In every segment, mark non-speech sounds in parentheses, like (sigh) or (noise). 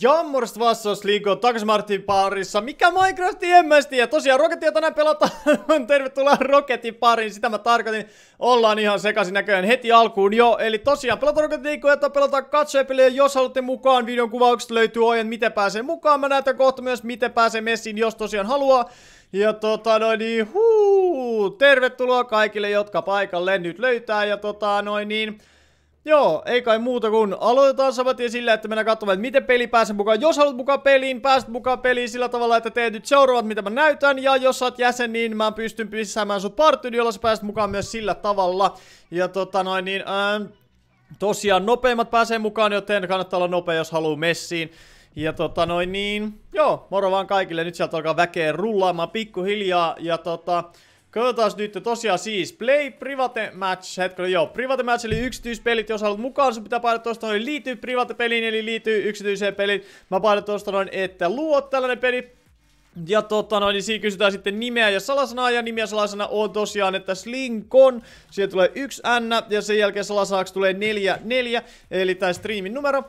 Jammorst vastaus liikoo takas Martin parissa. Mikä Minecraft en mä tiedä. Tosiaan Rocketia tänään pelataan. (laughs) Tervetuloa Rocketin pariin. Sitä mä tarkoitin. Ollaan ihan sekaisin näköjään heti alkuun jo. Eli tosiaan pelataan Rocketin liikoo, että pelataan katsojapelejä. Jos haluatte mukaan, videon kuvauksesta löytyy ojen, miten pääsee mukaan. Mä näytän kohta myös, miten pääsee messiin, jos tosiaan haluaa. Ja tota noin niin, huu, tervetuloa kaikille, jotka paikalle nyt löytää. Ja tota noin niin, Joo, ei kai muuta kuin aloitetaan saman tien sillä, että mennään katsomaan, että miten peli pääsee mukaan. Jos haluat mukaan peliin, pääset mukaan peliin sillä tavalla, että teet nyt seuraavat, mitä mä näytän. Ja jos oot jäsen, niin mä pystyn pisäämään sut partyyn, jolla sä pääset mukaan myös sillä tavalla. Ja tota noin niin, ää, tosiaan nopeimmat pääsee mukaan, joten kannattaa olla nopea, jos haluaa messiin. Ja tota noin niin, joo, moro vaan kaikille. Nyt sieltä alkaa väkeä rullaamaan pikkuhiljaa. Ja tota, Katsotaan nyt tosiaan siis Play Private Match, hetkellä joo, Private Match eli yksityispelit, jos haluat mukaan, sun pitää painaa tuosta noin liittyy Private peliin, eli liittyy yksityiseen peliin. Mä painan tuosta noin, että luo tällainen peli, ja tota noin, niin siinä kysytään sitten nimeä ja salasanaa, ja nimiä salasana on tosiaan, että Slinkon, siellä tulee yksi N, ja sen jälkeen salasanaksi tulee neljä, neljä, eli tää streamin numero.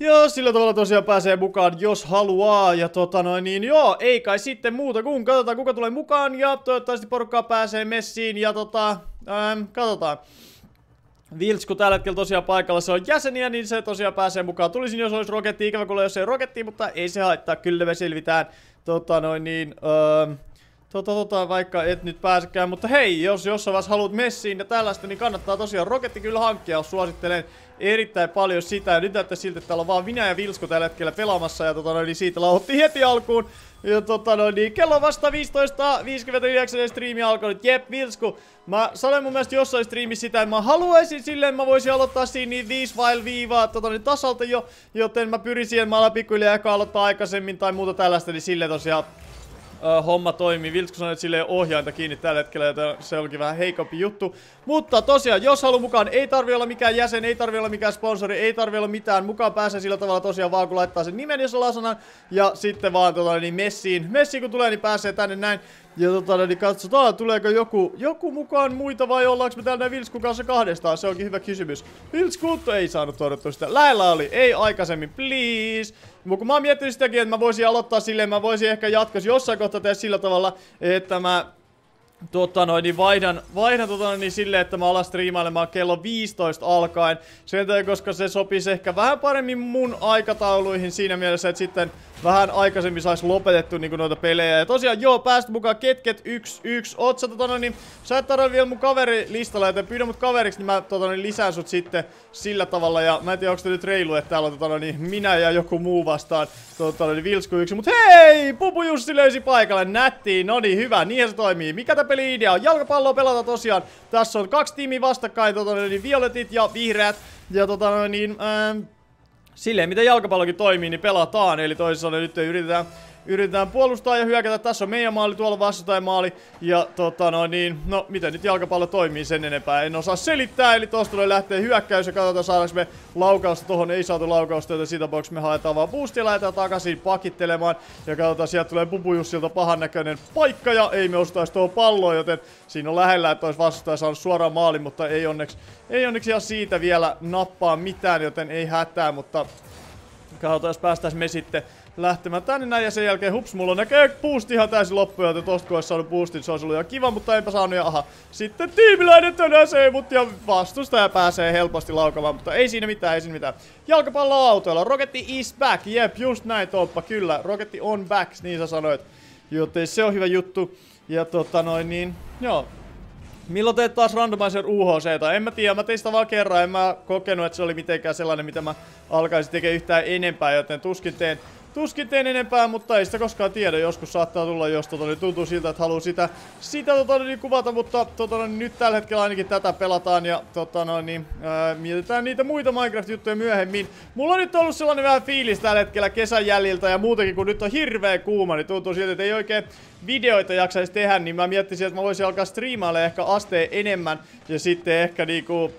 Joo, sillä tavalla tosiaan pääsee mukaan, jos haluaa. Ja tota noin, niin joo, ei kai sitten muuta kuin katsotaan kuka tulee mukaan. Ja toivottavasti porukkaa pääsee messiin. Ja tota, ähm, katsotaan. Vilsku tällä hetkellä tosiaan paikalla, se on jäseniä, niin se tosiaan pääsee mukaan. Tulisin, jos olisi roketti, ikävä kuulla, jos ei roketti, mutta ei se haittaa, kyllä me selvitään. Tota noin niin, öö, tota, tota, vaikka et nyt pääsekään, mutta hei, jos jossain vaiheessa haluat messiin ja tällaista, niin kannattaa tosiaan roketti kyllä hankkia, suosittelen erittäin paljon sitä. Ja nyt näyttää siltä, että täällä on vaan minä ja Vilsku tällä hetkellä pelaamassa. Ja tota noin, niin siitä lauhuttiin heti alkuun. Ja tota noin, niin kello vasta 15.59 ja striimi alkanut. Jep, Vilsku. Mä sanoin mun mielestä jossain striimissä sitä, että mä haluaisin silleen, mä voisin aloittaa siinä niin 5 file viivaa tota, niin tasalta jo. Joten mä pyrin siihen, mä alan pikkuhiljaa ehkä aloittaa aikaisemmin tai muuta tällaista. Niin silleen tosiaan homma toimii. Vilsku sanoi, että sille ei ole ohjainta kiinni tällä hetkellä, joten se onkin vähän heikompi juttu. Mutta tosiaan, jos haluaa mukaan, ei tarvi olla mikään jäsen, ei tarvi olla mikään sponsori, ei tarvi olla mitään. Mukaan pääsee sillä tavalla tosiaan vaan, kun laittaa sen nimen ja salasanan. Ja sitten vaan tota, niin messiin. Messiin kun tulee, niin pääsee tänne näin. Ja tota, niin katsotaan, tuleeko joku, joku mukaan muita vai ollaanko me täällä Vilskun kanssa kahdestaan? Se onkin hyvä kysymys. Vilsku ei saanut todettua sitä. Lähellä oli, ei aikaisemmin, please. Mutta kun mä oon miettinyt sitäkin, että mä voisin aloittaa silleen, mä voisin ehkä jatkaa jossain kohtaa tehdä sillä tavalla, että mä tota noin, niin vaihdan, vaihdan tota noin, niin silleen, että mä alan striimailemaan kello 15 alkaen. Sen takia, koska se sopisi ehkä vähän paremmin mun aikatauluihin siinä mielessä, että sitten vähän aikaisemmin saisi lopetettu niinku noita pelejä. Ja tosiaan joo, päästä mukaan Ketket 1-1. Oot sä tota niin, sä et tarvitse vielä mun kaveri listalla, joten pyydä mut kaveriksi, niin mä tota niin, lisään sut sitten sillä tavalla. Ja mä en tiedä, onko nyt reilu, että täällä on tota niin, minä ja joku muu vastaan tota niin, Vilsku 1. Mut hei! Pupu Jussi löysi paikalle, nättiin, no niin, hyvä, niin se toimii. Mikä tää peli idea on? Jalkapalloa pelata tosiaan. Tässä on kaksi tiimiä vastakkain, tota niin, violetit ja vihreät. Ja tota niin, ähm, silleen miten jalkapallokin toimii, niin pelataan. Eli sanoen nyt yritetään Yritetään puolustaa ja hyökätä. Tässä on meidän maali, tuolla vastustajan maali. Ja tota no niin, no miten nyt jalkapallo toimii sen enempää. En osaa selittää, eli tosta tulee lähtee hyökkäys ja katsotaan saadaanko me laukausta. Tohon ei saatu laukausta, joten siitä tapauksessa me haetaan vaan boostia lähdetään takaisin pakittelemaan. Ja katsotaan, sieltä tulee Pupujussilta pahan näköinen paikka ja ei me ostaisi tuohon palloon, joten siinä on lähellä, että olisi vastustaja saanut suoraan maali, mutta ei onneksi, ei onneksi ihan siitä vielä nappaa mitään, joten ei hätää, mutta katsotaan, jos päästäisiin me sitten lähtemään tänne näin ja sen jälkeen hups, mulla näkee boost ihan täysin loppu, joten tosta kun olisi saanut boostin, se olisi ollut ihan kiva, mutta enpä saanut ja aha. Sitten tiimiläinen tönäsee mut ja vastustaja pääsee helposti laukamaan, mutta ei siinä mitään, ei siinä mitään. Jalkapallo autoilla, Roketti is back, jep, just näin Toppa, kyllä, Roketti on back, niin sä sanoit. Joten se on hyvä juttu. Ja tota noin niin, joo, Milloin teet taas randomizer UHC? En mä tiedä, mä tein sitä vaan kerran, en mä kokenut, että se oli mitenkään sellainen, mitä mä alkaisin tekemään yhtään enempää, joten tuskin teen Tuskin teen enempää, mutta ei sitä koskaan tiedä. Joskus saattaa tulla, jos tota, niin tuntuu siltä, että haluaa sitä, sitä tota, niin kuvata, mutta tota, niin nyt tällä hetkellä ainakin tätä pelataan ja tota, no, niin, ää, mietitään niitä muita Minecraft-juttuja myöhemmin. Mulla on nyt ollut sellainen vähän fiilis tällä hetkellä kesän jäljiltä ja muutenkin, kun nyt on hirveä kuuma, niin tuntuu siltä, että ei oikein videoita jaksaisi tehdä, niin mä miettisin, että mä voisin alkaa striimailla ehkä asteen enemmän ja sitten ehkä niinku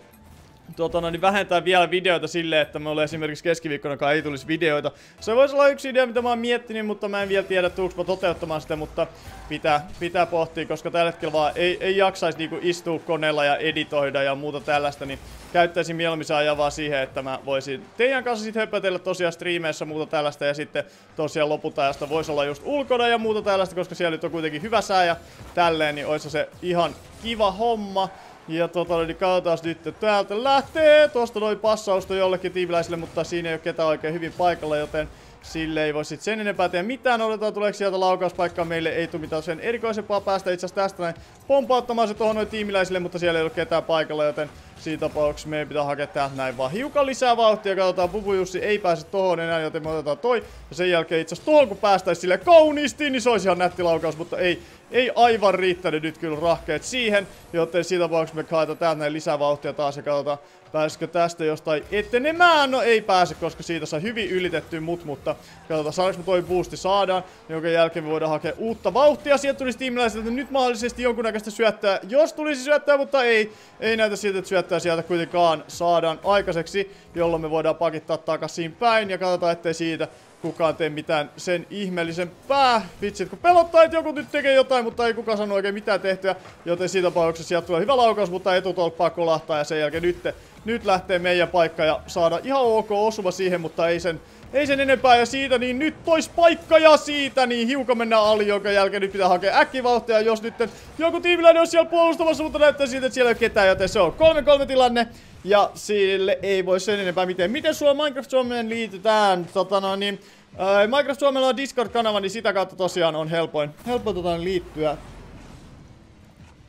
tuota, no, niin vähentää vielä videoita silleen, että me esimerkiksi keskiviikkona ei tulisi videoita. Se voisi olla yksi idea, mitä mä oon miettinyt, mutta mä en vielä tiedä, tuuks toteuttamaan sitä, mutta pitää, pitää pohtia, koska tällä hetkellä vaan ei, ei jaksaisi niinku istua koneella ja editoida ja muuta tällaista, niin käyttäisin mieluummin ajaa vaan siihen, että mä voisin teidän kanssa sitten höpötellä tosiaan striimeissä muuta tällaista ja sitten tosiaan loputajasta voisi olla just ulkona ja muuta tällaista, koska siellä nyt on kuitenkin hyvä sää ja tälleen, niin olisi se ihan kiva homma. Ja tota, niin katsotaan nyt täältä lähtee. Tuosta noin passausta jollekin tiiviläisille, mutta siinä ei ole ketään oikein hyvin paikalla, joten sille ei voi sitten sen enempää tehdä mitään. Odotetaan tuleeko sieltä laukauspaikkaa. Meille ei tule mitään sen erikoisempaa päästä itse asiassa tästä näin pompauttamaan se tuohon noin tiimiläisille, mutta siellä ei ole ketään paikalla, joten siinä tapauksessa meidän pitää hakea täältä näin vaan hiukan lisää vauhtia. Katsotaan, Pupu Jussi ei pääse tohon enää, joten me otetaan toi. Ja sen jälkeen itse asiassa tohon kun päästäisiin sille kauniisti, niin se olisi ihan nätti laukaus, mutta ei, ei aivan riittänyt nyt kyllä rahkeet siihen. Joten siinä tapauksessa me haetaan täältä lisää vauhtia taas ja katsotaan, pääsikö tästä jostain etenemään. No ei pääse, koska siitä saa hyvin ylitetty mut, mutta katsotaan saadaanko me toi boosti saadaan, jonka jälkeen me voidaan hakea uutta vauhtia. Sieltä tulisi tiimiläiseltä nyt mahdollisesti jonkunnäköistä syöttää, jos tulisi syöttää, mutta ei, ei näytä siltä, että syöttää sieltä kuitenkaan saadaan aikaiseksi, jolloin me voidaan pakittaa takaisin päin ja katsotaan, ettei siitä kukaan tee mitään sen ihmeellisempää. Vitsit, kun pelottaa, että joku nyt tekee jotain, mutta ei kukaan sano oikein mitään tehtyä. Joten siinä tapauksessa sieltä tulee hyvä laukaus, mutta etutolppaa kolahtaa ja sen jälkeen nyt, nyt lähtee meidän paikka ja saada ihan ok osuma siihen, mutta ei sen, ei sen enempää ja siitä, niin nyt tois paikka ja siitä, niin hiukan mennään ali, jonka jälkeen nyt pitää hakea äkkivauhtia, jos nyt joku tiimiläinen on siellä puolustamassa, mutta näyttää siitä, että siellä ei ole ketään, joten se on 3-3 tilanne. Ja sille ei voi sen enempää miten. Miten sulla Minecraft Suomeen liitytään? Tota no niin, äh, Minecraft Suomella on Discord-kanava, niin sitä kautta tosiaan on helpoin, helpoin tota, liittyä.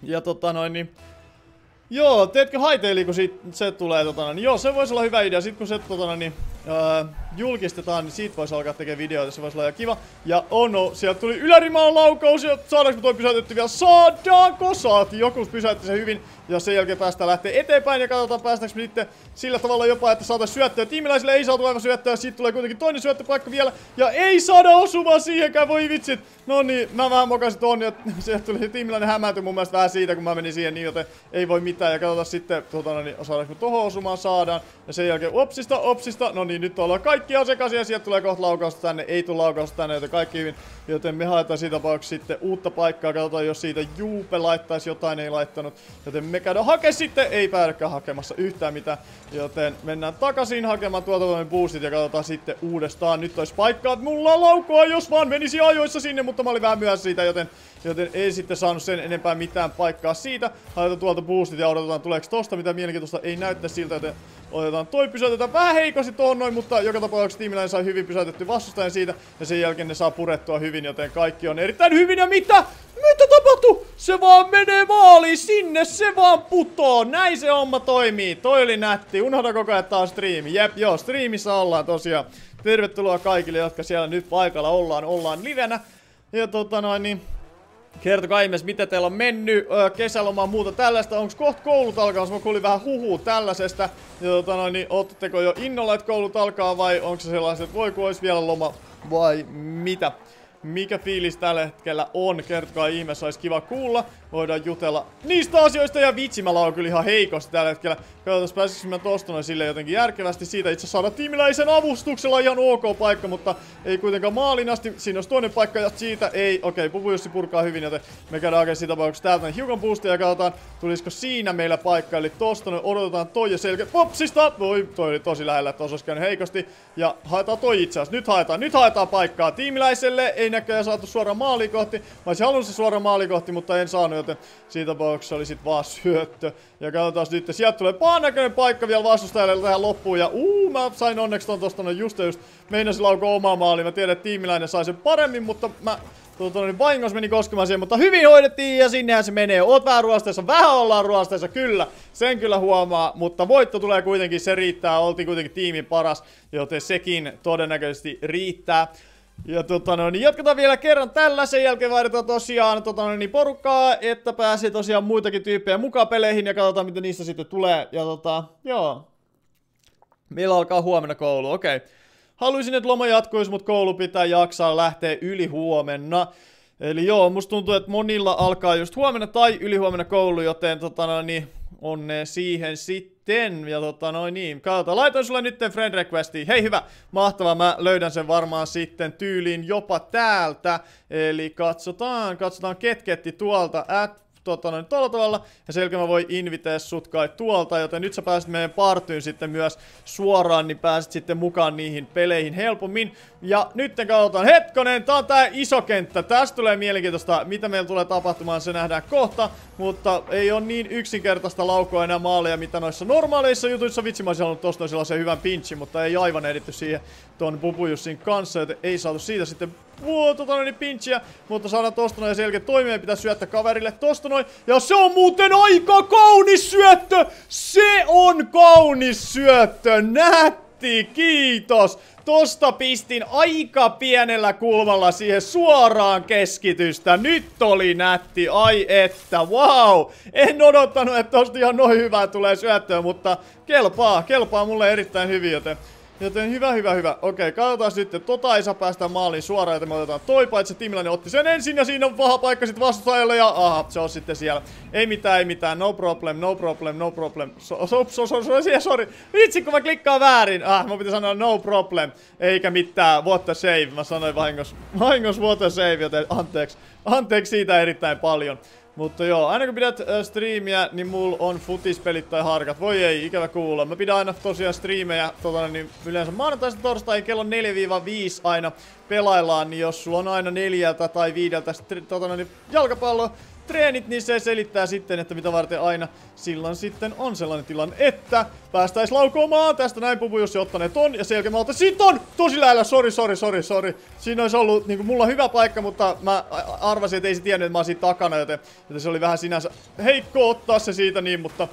Ja tota noin niin, Joo, teetkö haiteili, kun sit, se tulee, tota, niin joo, se voisi olla hyvä idea. Sitten kun se tota, niin, öö, julkistetaan, niin siitä voisi alkaa tekemään videoita, se voisi olla kiva. Ja oh no, sieltä tuli ylärimaan laukaus, ja saadaanko toi pysäytetty vielä? Saadaanko? Saati, joku pysäytti sen hyvin. Ja sen jälkeen päästään lähteä eteenpäin ja katsotaan päästäänkö me sitten sillä tavalla jopa, että saataisiin syöttöä. Tiimiläisille ei saatu aivan syöttöä, siitä tulee kuitenkin toinen syöttöpaikka vielä. Ja ei saada osumaan siihenkään, voi vitsit. No niin, mä vähän mokasin tuon ja (laughs) sieltä tuli tiimiläinen hämääntyi mun mielestä vähän siitä, kun mä menin siihen niin, joten ei voi mitään. Ja katsotaan sitten, no niin, saadaanko me tohon osumaan saadaan. Ja sen jälkeen opsista, opsista, no niin, nyt ollaan kaikki sekaisin ja sieltä tulee kohta laukausta tänne. Ei tule laukausta tänne, joten kaikki hyvin. Joten me haetaan siitä tapauksessa sitten uutta paikkaa. Katsotaan, jos siitä Juupe laittaisi jotain, ei laittanut. Joten me käydään hakea sitten. Ei päädykään hakemassa yhtään mitään. Joten mennään takaisin hakemaan tuota tuonne boostit ja katsotaan sitten uudestaan. Nyt olisi paikkaa, että mulla on laukkoa, jos vaan menisi ajoissa sinne, mutta mä olin vähän myöhässä siitä, joten joten ei sitten saanut sen enempää mitään paikkaa siitä. Haetaan tuolta boostit ja odotetaan tuleeko tosta mitä mielenkiintoista ei näyttää siltä, joten otetaan toi pysäytetään vähän heikosti tuohon noin, mutta joka tapauksessa tiimiläinen sai hyvin pysäytetty vastustajan siitä ja sen jälkeen ne saa purettua hyvin, joten kaikki on erittäin hyvin ja mitä? Mitä tapahtuu? Se vaan menee maaliin sinne, se vaan putoo. Näin se homma toimii. Toi oli nätti. Unohda koko ajan taas striimi. Jep, joo, striimissä ollaan tosiaan. Tervetuloa kaikille, jotka siellä nyt paikalla ollaan. Ollaan livenä. Ja tota noin, niin Kertokaa ihmeessä, mitä teillä on mennyt öö, kesälomaa muuta tällaista. Onko kohta koulut alkaa? Mä kuulin vähän huhuu tällaisesta. Ja tota noin, niin ootteko jo innolla, että koulut alkaa vai onko se sellaiset, että voi kun olisi vielä loma vai mitä? mikä fiilis tällä hetkellä on. Kertokaa ihmeessä, olisi kiva kuulla. Voidaan jutella niistä asioista ja vitsi, mä lauan kyllä ihan heikosti tällä hetkellä. Katsotaan, pääsisikö mä tosta noin sille jotenkin järkevästi. Siitä itse saada tiimiläisen avustuksella ihan ok paikka, mutta ei kuitenkaan maalin asti. Siinä olisi toinen paikka ja siitä ei. Okei, okay, Jussi purkaa hyvin, joten me käydään oikein sitä tapauksessa täältä hiukan boostia ja katsotaan, tulisiko siinä meillä paikka. Eli tosta noin odotetaan toi ja selkeä popsista. Voi, toi oli tosi lähellä, että olisi käynyt heikosti. Ja haetaan toi itse asiassa. Nyt haetaan, nyt haetaan paikkaa tiimiläiselle. Ei näköjään saatu suoraan maaliin kohti. Mä olisin halunnut se suoraan maaliin kohti, mutta en saanut, joten siitä tapauksessa oli sit vaan syöttö. Ja katsotaan nyt, sieltä tulee pahan näköinen paikka vielä vastustajalle tähän loppuun. Ja uu, mä sain onneksi ton tosta noin just just. Meinasin laukoo omaa maaliin. Mä tiedän, että tiimiläinen sai sen paremmin, mutta mä Tuota, niin vahingossa meni koskemaan siihen, mutta hyvin hoidettiin ja sinnehän se menee. Oot vähän ruosteessa, vähän ollaan ruosteessa, kyllä. Sen kyllä huomaa, mutta voitto tulee kuitenkin, se riittää. Oltiin kuitenkin tiimin paras, joten sekin todennäköisesti riittää. Ja tota no, niin jatketaan vielä kerran tällä, sen jälkeen vaihdetaan tosiaan tota no, niin porukkaa, että pääsee tosiaan muitakin tyyppejä mukaan peleihin ja katsotaan mitä niistä sitten tulee. Ja tota, joo. Meillä alkaa huomenna koulu, okei. Okay. Haluaisin, että loma jatkuisi, mutta koulu pitää jaksaa lähteä yli huomenna. Eli joo, musta tuntuu, että monilla alkaa just huomenna tai yli huomenna koulu, joten tota no, niin onne siihen sitten nytten. Ja tota noin niin, katsotaan. Laitoin sulle nytten friend requestiin. Hei hyvä, mahtavaa. Mä löydän sen varmaan sitten tyyliin jopa täältä. Eli katsotaan, katsotaan ketketti tuolta. At tota noin tuolla tavalla. Ja sen jälkeen mä voin invitee sut kai tuolta, joten nyt sä pääset meidän partyyn sitten myös suoraan, niin pääset sitten mukaan niihin peleihin helpommin. Ja nyt katsotaan, hetkonen, tää on tää iso kenttä. Tästä tulee mielenkiintoista, mitä meillä tulee tapahtumaan, se nähdään kohta. Mutta ei ole niin yksinkertaista laukoa enää maaleja, mitä noissa normaaleissa jutuissa. Vitsi, mä olisin tosta sellaisen hyvän pinchi, mutta ei aivan editty siihen ton Bubujussin kanssa, joten ei saatu siitä sitten Vuo, tota noin pinchiä, mutta saadaan tosta noin ja toimia pitää syöttää kaverille tosta noin. Ja se on muuten aika kaunis syöttö! Se on kaunis syöttö! Nätti, kiitos! Tosta pistin aika pienellä kulmalla siihen suoraan keskitystä. Nyt oli nätti, ai että, wow! En odottanut, että tosta ihan noin hyvää tulee syöttöä, mutta kelpaa, kelpaa mulle erittäin hyvin, joten Joten hyvä, hyvä, hyvä. Okei, katsotaan sitten. Tota ei saa päästä maaliin suoraan, joten me otetaan toi paitsi Timiläinen otti sen ensin ja siinä on paha paikka sitten vastustajalle ja aha, se on sitten siellä. Ei mitään, ei mitään. No problem, no problem, no problem. So, so, so, so, so, so sorry. Vitsi, kun mä klikkaan väärin. Ah, mä pitää sanoa no problem. Eikä mitään. What the save. Mä sanoin vahingos, vahingos what the save, joten anteeksi. Anteeksi siitä erittäin paljon. Mutta joo, aina kun pidät äh, striimiä, niin mulla on futispelit tai harkat. Voi ei, ikävä kuulla. Mä pidän aina tosiaan striimejä, tota, niin yleensä maanantaista torstai kello 4-5 aina pelaillaan, niin jos sulla on aina neljältä tai viideltä tota, niin jalkapallo treenit, niin se selittää sitten, että mitä varten aina silloin sitten on sellainen tilanne, että päästäis laukomaan. Tästä näin pupu, jos ottaneet ton, ja sen mä otan, sit on! Tosi lähellä, sori, sori, sori, sori. Siinä olisi ollut niinku mulla hyvä paikka, mutta mä arvasin, että ei se tiennyt, että mä oon siitä takana, joten, joten se oli vähän sinänsä heikko ottaa se siitä niin, mutta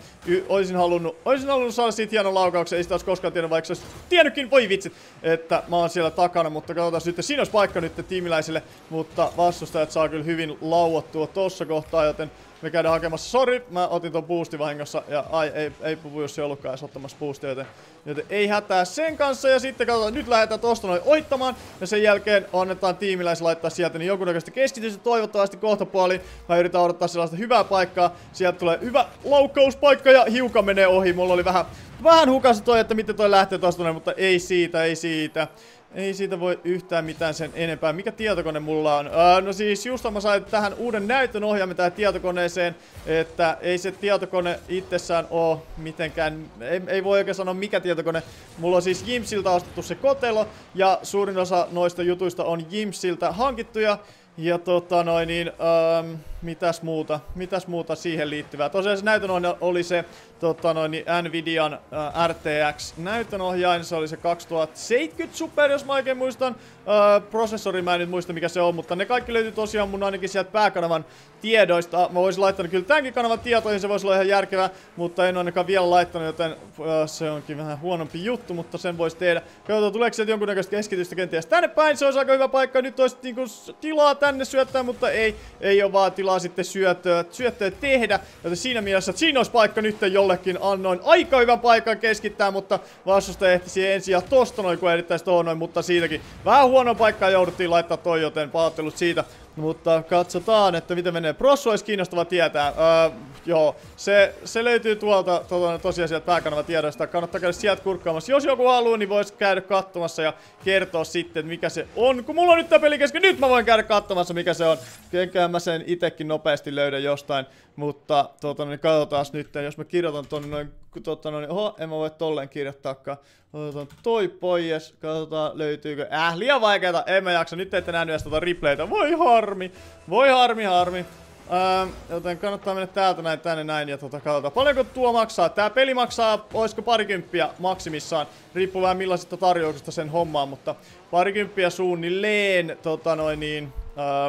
olisin halunnut, olisin halunnut saada siitä hienon laukauksen, ei sitä olisi koskaan tiennyt, vaikka se olisi tiennytkin, voi vitsit, että mä oon siellä takana, mutta katsotaan nyt, siinä olisi paikka nyt tiimiläisille, mutta vastustajat saa kyllä hyvin lauottua tossa kohtaa, joten me käydään hakemassa. Sori, mä otin ton boostin vahingossa ja ai, ei, ei puhu jos se ollutkaan edes ottamassa boostia, joten, joten ei hätää sen kanssa. Ja sitten katsotaan, nyt lähdetään tosta noin oittamaan ja sen jälkeen annetaan tiimiläis laittaa sieltä niin jonkunnäköistä keskitystä toivottavasti kohtapuoliin. Mä yritän odottaa sellaista hyvää paikkaa. Sieltä tulee hyvä loukkauspaikka ja hiukan menee ohi. Mulla oli vähän, vähän hukassa toi, että miten toi lähtee tosta noin, mutta ei siitä, ei siitä. Ei siitä voi yhtään mitään sen enempää. Mikä tietokone mulla on? Öö, no siis just mä sain tähän uuden näytön ohjaamme tähän tietokoneeseen, että ei se tietokone itsessään oo mitenkään, ei, ei voi oikein sanoa mikä tietokone. Mulla on siis Jimsiltä ostettu se kotelo ja suurin osa noista jutuista on Jimsiltä hankittuja. Ja tota noin niin, ähm, mitäs muuta, mitäs muuta siihen liittyvää. Tosiaan se näytön oli se tota noin, niin Nvidian äh, RTX näytönohjain, se oli se 2070 Super, jos mä oikein muistan. Äh, prosessori mä en nyt muista mikä se on, mutta ne kaikki löytyy tosiaan mun ainakin sieltä pääkanavan tiedoista. Mä voisin laittaa kyllä tämänkin kanavan tietoihin, se voisi olla ihan järkevää, mutta en ainakaan vielä laittanut, joten äh, se onkin vähän huonompi juttu, mutta sen voisi tehdä. Katsotaan, tuleeko sieltä jonkunnäköistä keskitystä kenties tänne päin, se olisi aika hyvä paikka. Nyt olisi niinku tilaa tänne syöttää, mutta ei, ei ole vaan tilaa sitten syöttöä, syöttöä tehdä. Joten siinä mielessä, että siinä olisi paikka nyt jollekin annoin aika hyvän paikan keskittää, mutta vastustaja ehtisi ensin ja tosta noin, kun erittäisi tuohon noin, mutta siitäkin vähän huono paikkaa jouduttiin laittaa toi, joten pahoittelut siitä. Mutta katsotaan, että miten menee. Prosso olisi kiinnostava tietää. Öö, joo, se, se löytyy tuolta tuota, tosiaan sieltä pääkanava tiedoista. Kannattaa käydä sieltä kurkkaamassa. Jos joku haluaa, niin voisi käydä katsomassa ja kertoa sitten, mikä se on. Kun mulla on nyt tämä peli kesken, nyt mä voin käydä katsomassa, mikä se on. Kenkään mä sen itekin nopeasti löydän jostain. Mutta tota, niin katsotaan nyt, jos mä kirjoitan tonne noin, tota, noin, oho, en mä voi tolleen kirjoittaakaan. Otetaan toi pois, katsotaan löytyykö. Äh, liian vaikeeta, en mä jaksa, nyt ette nähnyt edes tota replaytä. Voi harmi, voi harmi, harmi. Öö, joten kannattaa mennä täältä näin tänne näin ja tota katsotaan. Paljonko tuo maksaa? Tää peli maksaa, oisko parikymppiä maksimissaan. Riippuu vähän millaisista tarjouksista sen hommaa, mutta parikymppiä suunnilleen tota noin niin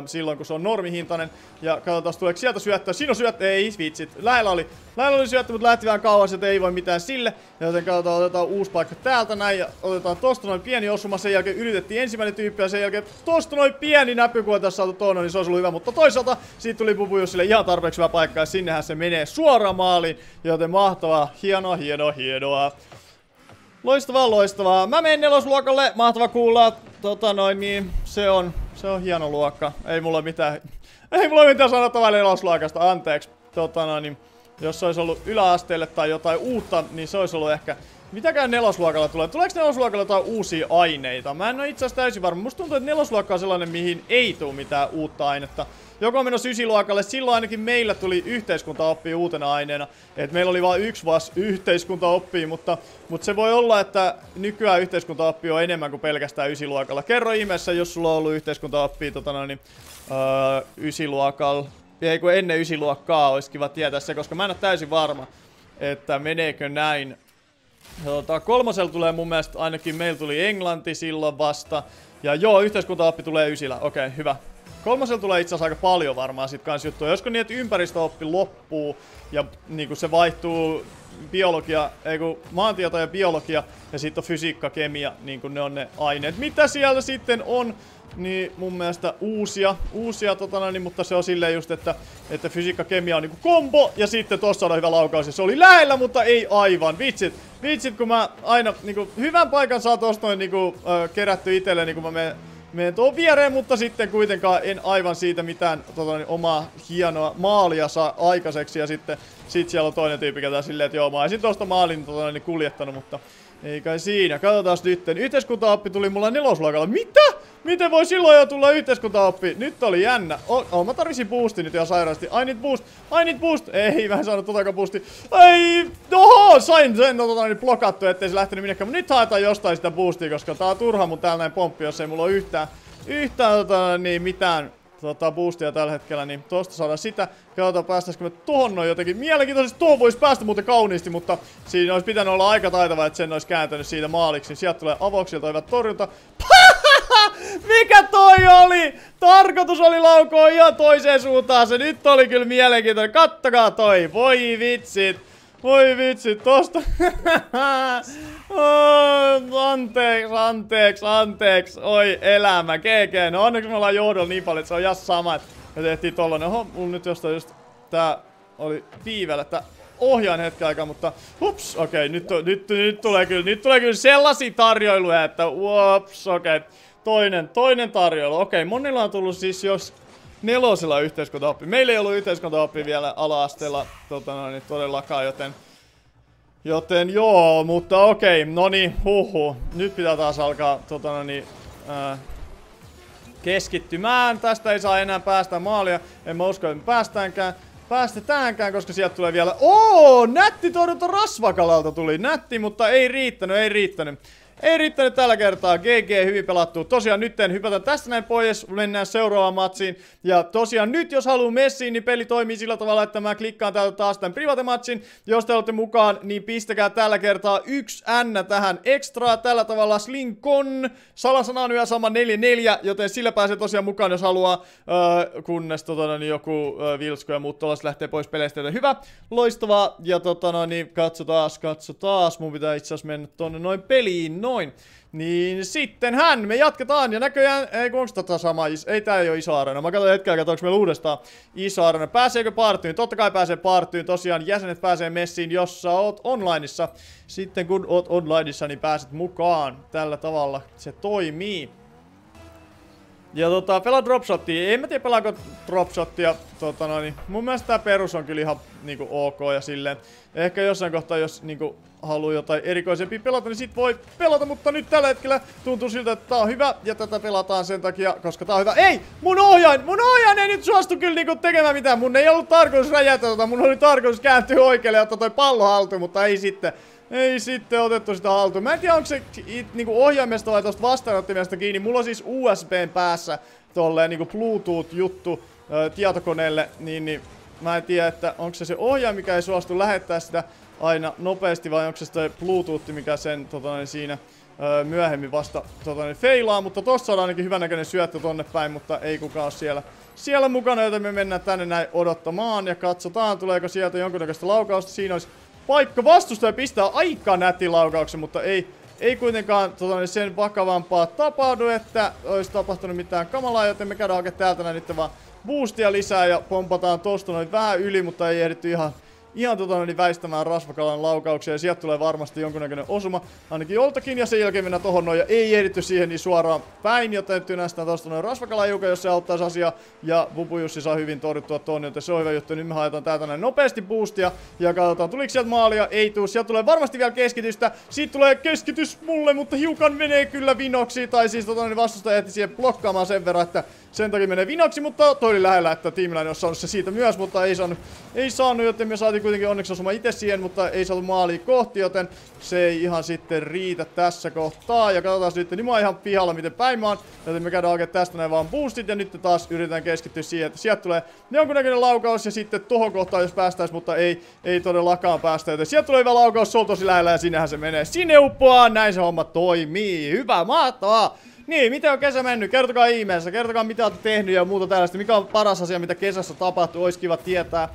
Silloin kun se on normihintainen. Ja katsotaan, tuleeko sieltä syöttöä. Siinä on syöttö, ei vitsit. Lähellä oli, lähellä oli syöttö, mutta lähti vähän kauas, että ei voi mitään sille. Joten katsotaan, otetaan uusi paikka täältä näin ja otetaan tosta noin pieni osuma. Sen jälkeen yritettiin ensimmäinen tyyppi ja sen jälkeen tosta noin pieni näpy, kun tässä saatu tuonne, niin se olisi ollut hyvä. Mutta toisaalta siitä tuli Pupu sille ihan tarpeeksi hyvä paikka ja sinnehän se menee suoraan maaliin. Joten mahtavaa, hienoa, hienoa, hienoa. Loistavaa, loistavaa. Mä menen nelosluokalle, mahtava kuulla. Tota noin, niin se on se on hieno luokka. Ei mulla mitään, ei mulla mitään sanottavaa nelosluokasta, anteeksi. Tota no, niin, jos se olisi ollut yläasteelle tai jotain uutta, niin se olisi ollut ehkä Mitäkään nelosluokalla tulee? Tuleeko nelosluokalla jotain uusia aineita? Mä en ole itse asiassa täysin varma. Musta tuntuu, että nelosluokka on sellainen, mihin ei tule mitään uutta ainetta. Joko on menossa ysiluokalle, silloin ainakin meillä tuli yhteiskuntaoppi uutena aineena. Et meillä oli vain yksi vas yhteiskuntaoppi, mutta, mutta se voi olla, että nykyään yhteiskuntaoppi on enemmän kuin pelkästään ysiluokalla. Kerro ihmeessä, jos sulla on ollut yhteiskuntaoppi tota, niin, öö, ysiluokalla. Ei kun ennen ysiluokkaa olisi kiva tietää se, koska mä en ole täysin varma, että meneekö näin Tota, kolmosella tulee mun mielestä ainakin meillä tuli englanti silloin vasta. Ja joo, yhteiskuntaoppi tulee ysillä. Okei, okay, hyvä. Kolmosella tulee itse asiassa aika paljon varmaan sit kans juttuja. Josko niin, että ympäristöoppi loppuu ja niinku se vaihtuu biologia, ei kun maantieto ja biologia ja sitten on fysiikka, kemia, niin kuin ne on ne aineet. Mitä siellä sitten on? Niin mun mielestä uusia, uusia totana, niin, mutta se on silleen just, että, että fysiikka, kemia on niinku kombo, ja sitten tossa on hyvä laukaus, ja se oli lähellä, mutta ei aivan. Vitsit, vitsit, kun mä aina niinku, hyvän paikan saa tosta noin niinku, äh, kerätty itselle, niin kun mä menen menen tuon viereen, mutta sitten kuitenkaan en aivan siitä mitään tota, niin, omaa hienoa maalia saa aikaiseksi. Ja sitten sit siellä on toinen tyyppi, ketä silleen, että joo, mä olisin tuosta maalin tota, niin, kuljettanut, mutta ei kai siinä. Katsotaan nyt. Yhteiskuntaoppi tuli mulla nelosluokalla. Mitä? Miten voi silloin jo tulla yhteiskuntaoppi? Nyt oli jännä. Oh, oh mä tarvisin boosti nyt ihan sairaasti. I need boost. I need boost. Ei, mä en saanut tota boosti. Ei. Oho, sain sen tota, niin blokattu, ettei se lähtenyt minnekään. Mutta nyt haetaan jostain sitä boostia, koska tää on turha mun täällä näin pomppi, jos ei mulla ole yhtään, yhtään tota, niin mitään tota, boostia tällä hetkellä, niin tosta saadaan sitä. Katsotaan päästäisikö me tohon noin jotenkin. Mielenkiintoisesti tuohon voisi päästä muuten kauniisti, mutta siinä olisi pitänyt olla aika taitava, että sen olisi kääntänyt siitä maaliksi. Niin sieltä tulee avauksilta hyvät torjunta. (laughs) Mikä toi oli? Tarkoitus oli laukoa ihan toiseen suuntaan. Se nyt oli kyllä mielenkiintoinen. Kattakaa toi. Voi vitsit. Voi vitsi, tosta. (laughs) anteeksi, anteeksi, anteeksi. Oi elämä, GG. No onneksi me ollaan johdolla niin paljon, että se on jas sama. Me tehtiin tollanen. Oho, mulla nyt jostain just tää oli viivellä, että ohjaan hetken aikaa, mutta hups, okei, okay, nyt, nyt, nyt, tulee kyllä, nyt tulee kyllä sellaisia tarjoiluja, että uops, okei. Okay. Toinen, toinen tarjoilu. Okei, okay, monilla on tullut siis jos nelosella yhteiskuntaoppi. Meillä ei ollut yhteiskuntaoppi vielä ala-asteella tota noin, todellakaan, joten... Joten joo, mutta okei, no niin, huhu. Nyt pitää taas alkaa tota noin, ää, keskittymään. Tästä ei saa enää päästä maalia. En mä usko, että me päästäänkään. Päästetäänkään, koska sieltä tulee vielä... Oo, nätti torjunta rasvakalalta tuli. Nätti, mutta ei riittänyt, ei riittänyt. Ei riittänyt tällä kertaa. GG hyvin pelattu. Tosiaan nyt hypätä tästä näin pois. Mennään seuraavaan matsiin. Ja tosiaan nyt jos haluaa messiin, niin peli toimii sillä tavalla, että mä klikkaan täältä taas tämän private-matchin. Jos te olette mukaan, niin pistäkää tällä kertaa yksi N tähän extra. Tällä tavalla Slinkon. Salasana on yhä sama 4-4, joten sillä pääsee tosiaan mukaan, jos haluaa. Öö, kunnes tota, niin joku öö, Vilsku ja muut lähtee pois peleistä. Joten hyvä, loistavaa. Ja tota, no, niin katso taas, katso taas. Mun pitää itse asiassa mennä tonne noin peliin noin. Niin sitten hän, me jatketaan ja näköjään, ei kun onks tota sama, ei tää ei oo iso arena. Mä katson hetken onks meillä uudestaan iso arena. Pääseekö partyyn? Totta kai pääsee partyyn, tosiaan jäsenet pääsee messiin, jos sä oot onlineissa. Sitten kun oot onlineissa, niin pääset mukaan. Tällä tavalla se toimii. Ja tota, pelaa dropshottia. En mä tiedä pelaako dropshottia. Tota noin, mun mielestä tää perus on kyllä ihan niinku ok ja silleen. Ehkä jossain kohtaa, jos niinku haluaa jotain erikoisempia pelata, niin sit voi pelata, mutta nyt tällä hetkellä tuntuu siltä, että tää on hyvä, ja tätä pelataan sen takia, koska tää on hyvä. Ei! Mun ohjain! Mun ohjain ei nyt suostu kyllä niinku tekemään mitään. Mun ei ollut tarkoitus räjätä tota, mun oli tarkoitus kääntyä oikealle ja ottaa toi pallo haltuun, mutta ei sitten. Ei sitten otettu sitä haltuun. Mä en tiedä, onko se it, niinku ohjaimesta vai tosta vastaanottimesta kiinni. Mulla on siis USBn päässä tolleen niinku Bluetooth-juttu ö, tietokoneelle, niin, niin mä en tiedä, että onko se se ohjain, mikä ei suostu lähettää sitä aina nopeasti vai onko se se Bluetooth, mikä sen tota, niin siinä öö, myöhemmin vasta tota, niin feilaa, mutta tossa on ainakin hyvännäköinen syöttö tonne päin, mutta ei kukaan siellä, siellä mukana, joten me mennään tänne näin odottamaan ja katsotaan, tuleeko sieltä jonkunnäköistä laukausta. Siinä olisi paikka vastustaja pistää aika nätti laukauksen, mutta ei, ei kuitenkaan tota, niin sen vakavampaa tapahdu, että olisi tapahtunut mitään kamalaa, joten me käydään hakemaan täältä nyt vaan boostia lisää ja pompataan tosta noin vähän yli, mutta ei ehditty ihan ihan tota, niin väistämään rasvakalan laukauksia ja sieltä tulee varmasti jonkunnäköinen osuma ainakin joltakin ja sen jälkeen mennään tohon noin ja ei ehditty siihen niin suoraan päin, joten tynästään tosta noin rasvakalajuka, jos se auttaisi asiaa ja Bubu Jussi saa hyvin torjuttua ton, joten se on hyvä juttu. Nyt me haetaan täältä näin nopeasti boostia ja katsotaan tuliko sieltä maalia, ei tuu, sieltä tulee varmasti vielä keskitystä, siitä tulee keskitys mulle, mutta hiukan menee kyllä vinoksi, tai siis tota, niin vastustaja jätti siihen blokkaamaan sen verran, että sen takia menee vinoksi, mutta toi oli lähellä, että tiimiläinen olisi saanut se siitä myös, mutta ei saanut, ei saanut, joten me saatiin kuitenkin onneksi osuma itse siihen, mutta ei saatu maaliin kohti, joten se ei ihan sitten riitä tässä kohtaa. Ja katsotaan sitten, niin mä oon ihan pihalla miten päin mä oon, joten me käydään oikein tästä näin vaan boostit, ja nyt taas yritetään keskittyä siihen, että sieltä tulee jonkunnäköinen laukaus, ja sitten tohon kohtaan, jos päästäis, mutta ei, ei todellakaan päästä, joten sieltä tulee hyvä laukaus, se on tosi lähellä, ja sinnehän se menee. Sinne uppoaa, näin se homma toimii. Hyvä, mahtavaa! Niin, miten on kesä mennyt? Kertokaa ihmeessä, kertokaa mitä olette tehnyt ja muuta tällaista. Mikä on paras asia, mitä kesässä tapahtuu, olisi kiva tietää.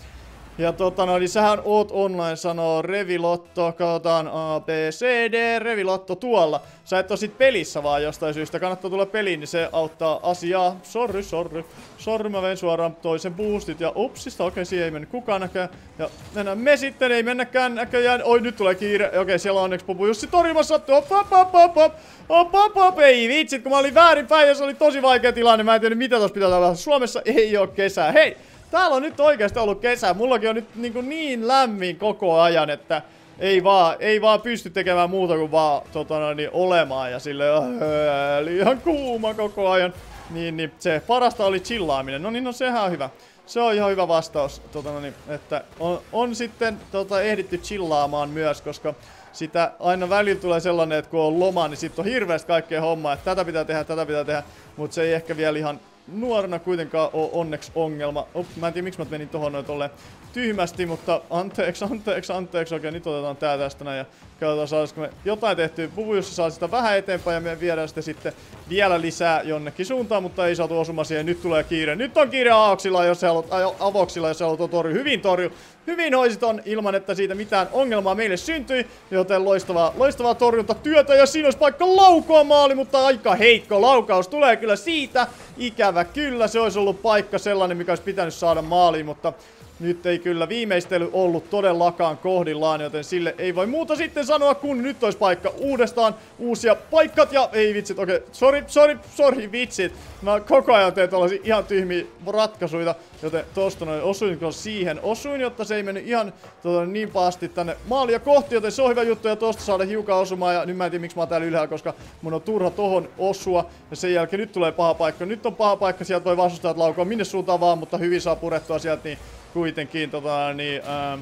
Ja tota no, niin sähän oot online, sanoo Revilotto, katsotaan A, B, C, D, Revilotto tuolla. Sä et oo sit pelissä vaan jostain syystä, kannattaa tulla peliin, niin se auttaa asiaa. Sorry, sorry. Sorry, mä vein suoraan toisen boostit ja upsista, okei, okay, siihen ei mennyt kukaan näköjään. Ja mennään me sitten, ei mennäkään näköjään. Oi, nyt tulee kiire. Okei, okay, siellä on onneksi Pupu Jussi torjumassa. Op, op, op, op, op. Op, op, op, ei vitsit, kun mä olin väärinpäin ja se oli tosi vaikea tilanne. Mä en tiedä mitä tossa pitää tapahtua. Suomessa ei oo kesää. Hei, Täällä on nyt oikeasti ollut kesä. Mullakin on nyt niin, niin lämmin koko ajan, että ei vaan, ei vaan pysty tekemään muuta kuin vaan tota, niin, olemaan ja sille öö, liian kuuma koko ajan. Niin, niin se parasta oli chillaaminen. No niin, no sehän on hyvä. Se on ihan hyvä vastaus, tota, niin, että on, on sitten tota, ehditty chillaamaan myös, koska sitä aina välillä tulee sellainen, että kun on loma, niin sitten on hirveästi kaikkea hommaa, että tätä pitää tehdä, tätä pitää tehdä, mutta se ei ehkä vielä ihan nuorena kuitenkaan ole onneksi ongelma. Op, mä en tiedä miksi mä menin tohon noin tolleen tyhmästi, mutta anteeksi, anteeksi, anteeksi. Okei, nyt otetaan tää tästä näin ja katsotaan saisiko me jotain tehtyä. Puvu Jussi saa sitä vähän eteenpäin ja me viedään sitä sitten vielä lisää jonnekin suuntaan, mutta ei saatu osuma siihen. Nyt tulee kiire. Nyt on kiire avoksilla, jos haluat, avoksilla, jos haluat torju. Hyvin torju. Hyvin hoisit on ilman, että siitä mitään ongelmaa meille syntyi, joten loistavaa, loistavaa torjuntatyötä ja siinä olisi paikka laukoa maali, mutta aika heikko laukaus tulee kyllä siitä. Ikävä kyllä, se olisi ollut paikka sellainen, mikä olisi pitänyt saada maaliin, mutta nyt ei kyllä viimeistely ollut todellakaan kohdillaan, joten sille ei voi muuta sitten sanoa, kun nyt olisi paikka uudestaan uusia paikkat ja ei vitsit, okei, okay. sorry, sorry, sorry vitsit. Mä koko ajan teen tällaisia ihan tyhmiä ratkaisuja, joten tosta noin osuinko siihen osuin, jotta se ei mennyt ihan tota, niin pahasti tänne maalia kohti, joten se on hyvä juttu ja tosta saada hiukan osumaan ja nyt mä en tiedä miksi mä oon täällä ylhäällä, koska mun on turha tohon osua ja sen jälkeen nyt tulee paha paikka. Nyt on paha paikka, sieltä voi vastustajat laukoa minne suuntaan vaan, mutta hyvin saa purettua sieltä, niin kuitenkin, tota, niin, ähm,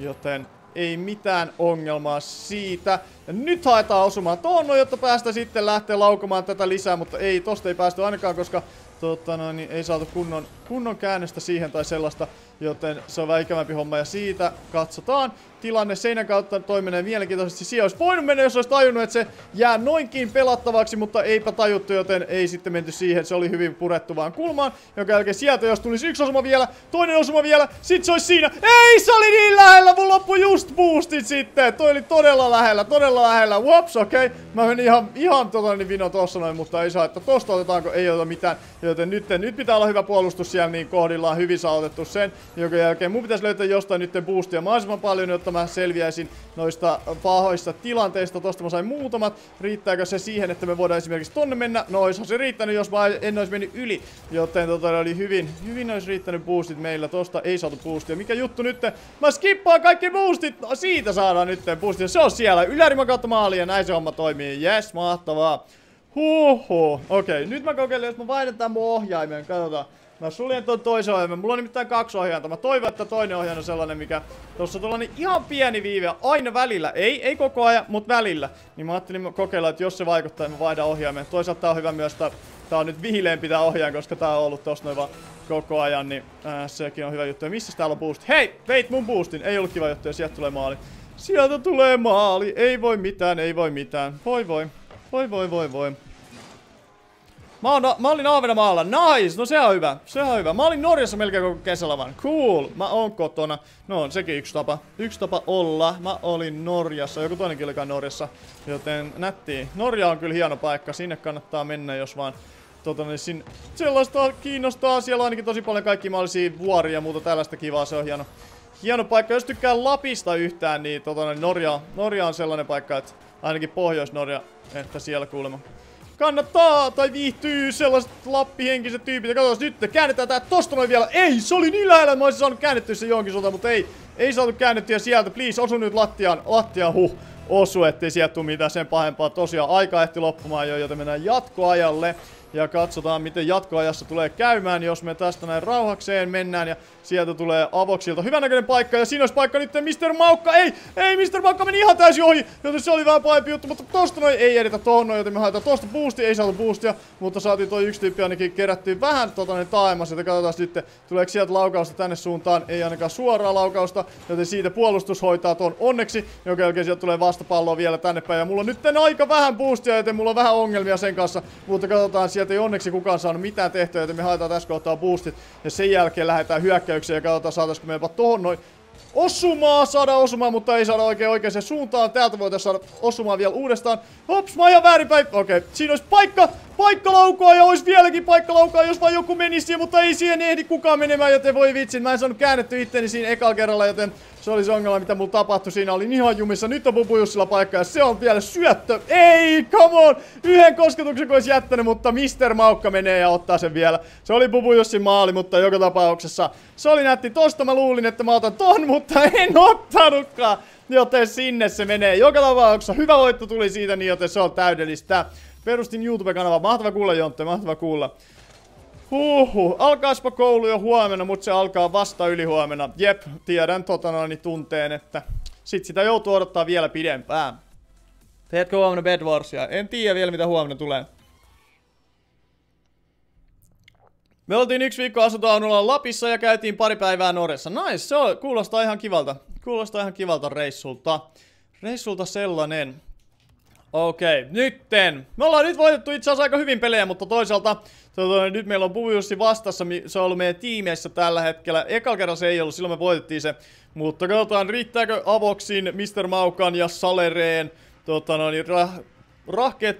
joten ei mitään ongelmaa siitä. Ja nyt haetaan osumaan tuonne, jotta päästä sitten lähteä laukomaan tätä lisää, mutta ei, tosta ei päästy ainakaan, koska tota, no, niin ei saatu kunnon, kunnon käännöstä siihen tai sellaista, joten se on vähän homma ja siitä katsotaan tilanne seinän kautta toi mielenkiintoisesti. Siellä olisi voinut mennä, jos olisi tajunnut, että se jää noinkin pelattavaksi, mutta eipä tajuttu, joten ei sitten menty siihen. Se oli hyvin purettu vaan kulmaan, jonka jälkeen sieltä jos tulisi yksi osuma vielä, toinen osuma vielä, sit se olisi siinä. Ei, se oli niin lähellä, mun loppu just boostit sitten. Toi oli todella lähellä, todella lähellä. Whoops, okei. Okay. Mä menin ihan, ihan tota niin vino tossa noin, mutta ei saa, että tosta otetaanko, ei ota mitään. Joten nyt, nyt pitää olla hyvä puolustus siellä niin kohdillaan, hyvin saa otettu sen, jonka jälkeen mun pitäisi löytää jostain nyt boostia mahdollisimman paljon, jotta mä selviäisin noista pahoista tilanteista. Tosta mä sain muutamat. Riittääkö se siihen, että me voidaan esimerkiksi tonne mennä? No se riittänyt, jos mä en olisi mennyt yli. Joten tota oli hyvin, hyvin olisi riittänyt boostit meillä. Tosta ei saatu boostia. Mikä juttu nyt? Mä skippaan kaikki boostit. No, siitä saadaan nyt boostia. Se on siellä. Ylärima kautta maali ja näin se homma toimii. Yes, mahtavaa. Huhhuh. Okei, okay, nyt mä kokeilen, jos mä vaihdan mun ohjaimen. Katsotaan. Mä suljen ton toisen ohjaimen. Mulla on nimittäin kaksi ohjainta. Mä toivon, että toinen ohjain on sellainen, mikä... Tossa on niin ihan pieni viive aina välillä. Ei, ei koko ajan, mutta välillä. Niin mä ajattelin kokeilla, että jos se vaikuttaa, niin mä vaihdan ohjaimen. Toisaalta tää on hyvä myös, että tää on nyt viileempi tää ohjain, koska tää on ollut tossa noin vaan koko ajan. Niin äh, sekin on hyvä juttu. Ja missä täällä on boost? Hei! Veit mun boostin! Ei ollut kiva juttu ja sieltä tulee maali. Sieltä tulee maali! Ei voi mitään, ei voi mitään. Voi voi. Voi voi voi voi. Mä, oon, mä olin Ahvenanmaalla. Nice! No se on hyvä. Se on hyvä. Mä olin Norjassa melkein koko kesällä vaan. Cool. Mä oon kotona. No sekin yksi tapa. Yksi tapa olla. Mä olin Norjassa. Joku toinenkin olikaan Norjassa. Joten nätti. Norja on kyllä hieno paikka. Sinne kannattaa mennä, jos vaan tota, niin sin... sellaista kiinnostaa. Siellä on ainakin tosi paljon kaikki mahdollisia vuoria ja muuta tällaista kivaa. Se on hieno hieno paikka. Jos tykkää Lapista yhtään, niin tota, Norja, Norja on sellainen paikka, että ainakin Pohjois-Norja, että siellä kuulemma kannattaa tai viihtyy sellaiset lappihenkiset tyypit. Ja katsotaan nyt, käännetään tää tosta noin vielä. Ei, se oli niin lähellä, mä olisin saanut käännettyä se johonkin suuntaan, mutta ei. Ei saatu käännettyä sieltä. Please, osu nyt lattiaan. Lattiaan, huh. Osu, ettei sieltä tule mitään sen pahempaa. Tosiaan aika ehti loppumaan jo, joten mennään jatkoajalle. Ja katsotaan, miten jatkoajassa tulee käymään, jos me tästä näin rauhakseen mennään. Ja sieltä tulee avoksilta hyvänäköinen paikka. Ja siinä olisi paikka nyt Mr. Maukka. Ei, ei, Mr. Maukka meni ihan täysin ohi. Joten se oli vähän pahempi juttu. Mutta tosta noin ei edetä tohon noin, joten me haetaan tosta boosti. Ei saatu boostia, mutta saatiin toi yksi tyyppi ainakin kerättyä vähän tota niin taaemmas. Joten katsotaan sitten, tuleeko sieltä laukausta tänne suuntaan. Ei ainakaan suoraa laukausta, joten siitä puolustus hoitaa ton onneksi. Joka jälkeen sieltä tulee vastapalloa vielä tänne päin. Ja mulla on nyt aika vähän boostia, joten mulla on vähän ongelmia sen kanssa. Mutta katsotaan, sieltä ei onneksi kukaan saanut mitään tehtyä, joten me haetaan tässä kohtaa boostit. Ja sen jälkeen lähdetään hyökkäykseen ja katsotaan saataisiko me jopa tohon noin osumaa, saada osumaan, mutta ei saada oikein oikeaan suuntaan. Täältä voitaisiin saada osumaan vielä uudestaan. Hops, mä oon väärinpäin. Okei, okay. siinä olisi paikka, paikka laukua ja olisi vieläkin paikka laukua, jos vaan joku menisi, mutta ei siihen ehdi kukaan menemään, joten voi vitsin. Mä en saanut käännetty itteni siinä ekalla kerralla, joten se oli se ongelma, mitä mulla tapahtui. Siinä oli ihan jumissa. Nyt on Pupujussilla paikka ja se on vielä syöttö. Ei, come on! Yhden kosketuksen kun olisi jättänyt, mutta Mr. Maukka menee ja ottaa sen vielä. Se oli Pupujussin maali, mutta joka tapauksessa se oli nätti. Tosta mä luulin, että mä otan ton, mutta en ottanutkaan. Joten sinne se menee. Joka tapauksessa hyvä voitto tuli siitä, niin joten se on täydellistä. Perustin YouTube-kanava. Mahtava kuulla, Jontte. Mahtava kuulla. Huhu, alkaispa koulu jo huomenna, mutta se alkaa vasta yli huomenna. Jep, tiedän tota noin tunteen, että sit sitä joutuu odottaa vielä pidempään. Teetkö huomenna Bed Warsia? En tiedä vielä mitä huomenna tulee. Me oltiin yksi viikko asuntaanulla Lapissa ja käytiin pari päivää Norjassa. Nice, se on, kuulostaa ihan kivalta. Kuulostaa ihan kivalta reissulta. Reissulta sellainen. Okei, okay, nytten. Me ollaan nyt voitettu itse asiassa aika hyvin pelejä, mutta toisaalta tota, nyt meillä on Puvujussi vastassa. Se on ollut meidän tiimeissä tällä hetkellä. Eka kerran se ei ollut, silloin me voitettiin se. Mutta katsotaan, riittääkö Avoksin, Mr. Maukan ja Salereen tota, no, niin, rah rahkeet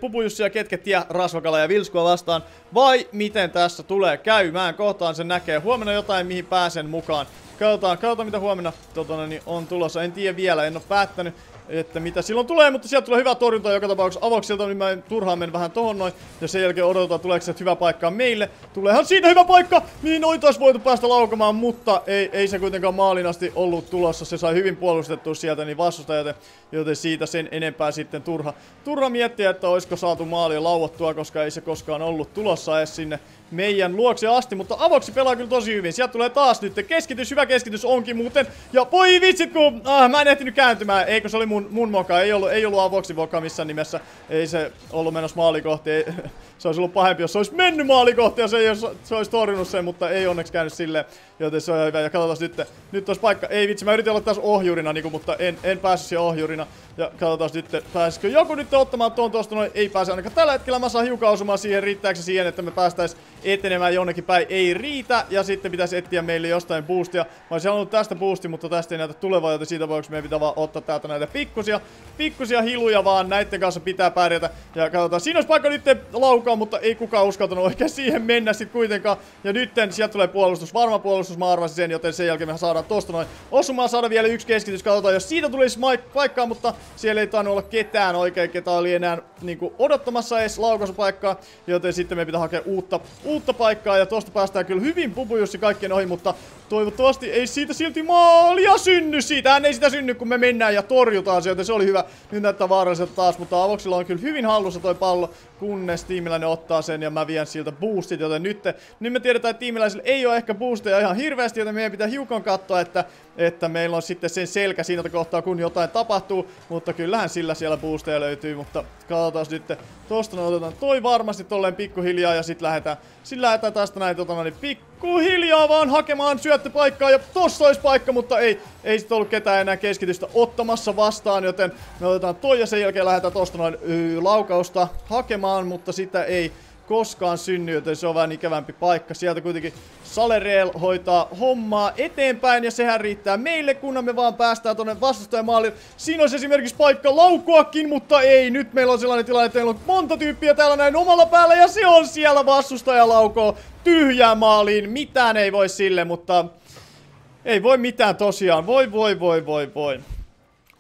ketket ja Rasvakala ja Vilskua vastaan. Vai miten tässä tulee käymään? Kohtaan sen näkee. Huomenna jotain, mihin pääsen mukaan. Katsotaan, katsotaan mitä huomenna tota, no, niin, on tulossa. En tiedä vielä, en ole päättänyt että mitä silloin tulee, mutta sieltä tulee hyvä torjunta joka tapauksessa. Avoksilta, niin mä turhaan menen vähän tohon noin, ja sen jälkeen odotetaan tuleeko se hyvä paikka meille. Tuleehan siitä hyvä paikka, mihin oitais voitu päästä laukamaan, mutta ei, ei se kuitenkaan maalin asti ollut tulossa, se sai hyvin puolustettua sieltä niin vastusta, joten, joten siitä sen enempää sitten turha, turha miettiä, että olisiko saatu maalia lauottua, koska ei se koskaan ollut tulossa edes sinne meidän luokse asti, mutta avoksi pelaa kyllä tosi hyvin. Sieltä tulee taas nyt keskitys, hyvä keskitys onkin muuten. Ja voi vitsit, kun ah, mä en ehtinyt kääntymään. Eikö se oli mun, mun moka, ei ollut, ei ollut avoksi voka missään nimessä. Ei se ollut menossa maalikohti. Ei, (laughs) se olisi ollut pahempi, jos se olisi mennyt maalikohti ja se, ei, se olisi torjunut sen, mutta ei onneksi käynyt silleen. Joten se on hyvä. Ja katsotaan nyt, nyt olisi paikka. Ei vitsi, mä yritin olla taas ohjurina, niin kuin, mutta en, en päässyt siihen ohjurina. Ja katsotaan nyt, pääsikö joku nyt ottamaan tuon tuosta noin. Ei pääse ainakaan tällä hetkellä. Mä saan hiukan osumaan siihen. Riittääkö siihen, että me päästäis etenemään jonnekin päin? Ei riitä. Ja sitten pitäisi etsiä meille jostain boostia. Mä olisin halunnut tästä boosti, mutta tästä ei näytä tulevaa, joten siitä voiko meidän pitää vaan ottaa täältä näitä pikkusia, pikkusia hiluja vaan. Näiden kanssa pitää pärjätä. Ja katsotaan, siinä olisi paikka nyt laukaa, mutta ei kukaan uskaltanut oikein siihen mennä sit kuitenkaan. Ja nytten sieltä tulee puolustus, varma puolustus, mä arvasin sen, joten sen jälkeen me saadaan tosta noin osumaan, saada vielä yksi keskitys. Katsotaan, jos siitä tulisi paikkaa, mutta siellä ei tainnut olla ketään oikein, ketä oli enää niinku odottamassa edes laukaisupaikkaa, joten sitten me pitää hakea uutta, uutta paikkaa, ja tosta päästään kyllä hyvin pupujussi kaikkien ohi, mutta toivottavasti ei siitä silti maalia synny siitä, ei sitä synny, kun me mennään ja torjutaan joten se oli hyvä. Nyt näyttää vaaralliselta taas, mutta Avoksilla on kyllä hyvin hallussa toi pallo, kunnes tiimiläinen ottaa sen ja mä vien siltä boostit, joten nyt, nyt me tiedetään, että tiimiläisillä ei ole ehkä boosteja ihan hirveästi, joten meidän pitää hiukan katsoa, että, että meillä on sitten sen selkä siinä kohtaa, kun jotain tapahtuu, mutta kyllähän sillä siellä boosteja löytyy, mutta katsotaan nyt, tosta otetaan. Toi varmasti tolleen pikkuhiljaa ja sitten lähdetään, sitten lähdetään tästä näin tota niin pikkuhiljaa vaan hakemaan syöttöpaikkaa ja tossa olisi paikka, mutta ei, ei sit ollut ketään enää keskitystä ottamassa vastaan, joten me otetaan toi ja sen jälkeen lähdetään tosta noin yy, laukausta hakemaan, mutta sitä ei koskaan synny, joten se on vähän ikävämpi paikka. Sieltä kuitenkin Salereel hoitaa hommaa eteenpäin ja sehän riittää meille, kunhan me vaan päästään tonne vastustajamaalille. Siinä olisi esimerkiksi paikka laukuakin, mutta ei. Nyt meillä on sellainen tilanne, että meillä on monta tyyppiä täällä näin omalla päällä ja se on siellä vastustaja laukoo tyhjää maaliin. Mitään ei voi sille, mutta Ei voi mitään tosiaan. Voi, voi, voi, voi, voi.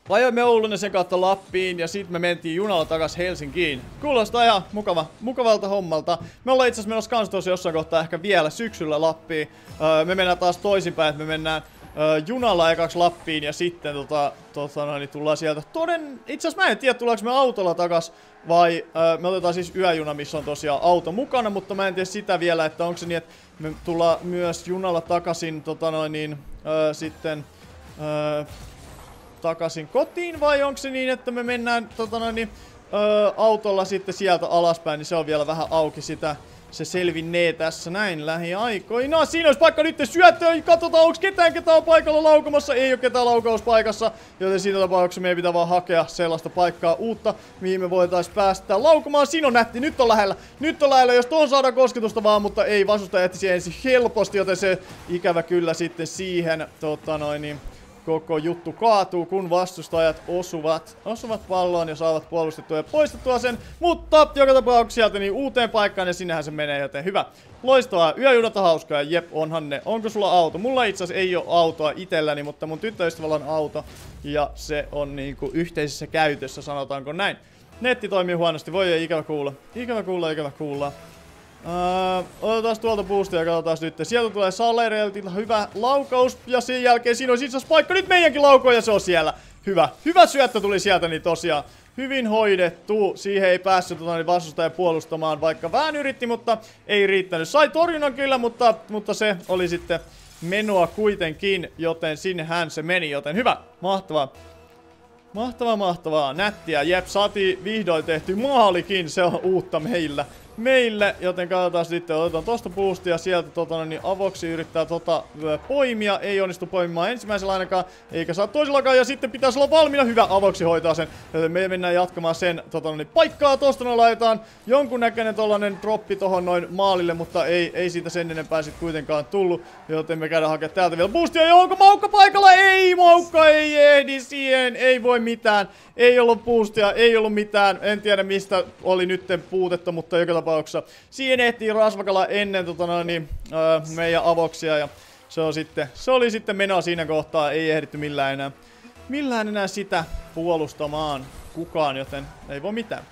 Vajoimme Oulun sen kautta Lappiin ja sitten me mentiin junalla takas Helsinkiin. Kuulostaa ihan mukava, mukavalta hommalta. Me ollaan itse asiassa menossa kans jossain kohtaa ehkä vielä syksyllä Lappiin. Öö, me mennään taas toisinpäin, että me mennään öö, junalla ekaksi Lappiin ja sitten tota, tota, no, niin tullaan sieltä. Toden, itse asiassa mä en tiedä tuleeko me autolla takas vai öö, me otetaan siis yöjuna, missä on tosiaan auto mukana, mutta mä en tiedä sitä vielä, että onko se niin, että me tullaan myös junalla takaisin tota noin niin, öö, sitten öö, takaisin kotiin vai onko se niin, että me mennään tota noin, niin, öö, autolla sitten sieltä alaspäin, niin se on vielä vähän auki sitä. Se selvinnee tässä näin lähiaikoina. Siinä olisi paikka nyt syöttöön. Katsotaan, onko ketään, ketä on paikalla laukamassa. Ei ole ketään laukauspaikassa. Joten siinä tapauksessa meidän pitää vaan hakea sellaista paikkaa uutta, mihin me voitaisiin päästä laukumaan. Siinä on nätti. Nyt on lähellä. Nyt on lähellä. Jos tuon saadaan kosketusta vaan, mutta ei vastustaja etsi ensin helposti. Joten se ikävä kyllä sitten siihen tota noin niin, koko juttu kaatuu, kun vastustajat osuvat, osuvat palloon ja saavat puolustettua ja poistettua sen. Mutta joka tapauksessa sieltä niin uuteen paikkaan ja sinnehän se menee, joten hyvä. Loistavaa, yöjunat on hauskaa, jep, onhan ne. Onko sulla auto? Mulla itse asiassa ei ole autoa itselläni, mutta mun tyttöystävällä on auto. Ja se on niinku yhteisessä käytössä, sanotaanko näin. Netti toimii huonosti, voi ei ikävä kuulla. Ikävä kuulla, ikävä kuulla. Uh, otetaan tuolta boostia ja katsotaan nyt. Sieltä tulee Salereeltilta hyvä laukaus. Ja sen jälkeen siinä on siis paikka nyt meidänkin laukoon ja se on siellä. Hyvä. Hyvä syöttö tuli sieltä, niin tosiaan hyvin hoidettu. Siihen ei päässyt tota, niin vastustaja puolustamaan, vaikka vähän yritti, mutta ei riittänyt. Sai torjunnan kyllä, mutta, mutta se oli sitten menoa kuitenkin, joten sinnehän se meni, joten hyvä. Mahtavaa. Mahtavaa, mahtavaa. Nättiä. Jep, saatiin vihdoin tehty maalikin. Se on uutta meillä meille, joten katsotaan sitten, otetaan tosta boostia sieltä tota, niin avoksi yrittää tota poimia, ei onnistu poimimaan ensimmäisellä ainakaan, eikä saa toisellakaan, ja sitten pitäisi olla valmiina, hyvä avoksi hoitaa sen, joten me mennään jatkamaan sen tota, niin paikkaa, tosta noin laitetaan jonkunnäköinen tollanen droppi tohon noin maalille, mutta ei, ei siitä sen enempää sit kuitenkaan tullut, joten me käydään hakemaan täältä vielä boostia, ja onko Maukka paikalla? Ei, Maukka ei ehdi siihen, ei voi mitään, ei ollut boostia, ei ollut mitään, en tiedä mistä oli nytten puutetta, mutta joka tapauksessa. Siihen ehtii Rasvakala ennen tota noin, niin, öö, meidän avoksia ja se, on sitten, se oli sitten menoa siinä kohtaa, ei ehditty millään enää, millään enää sitä puolustamaan kukaan, joten ei voi mitään.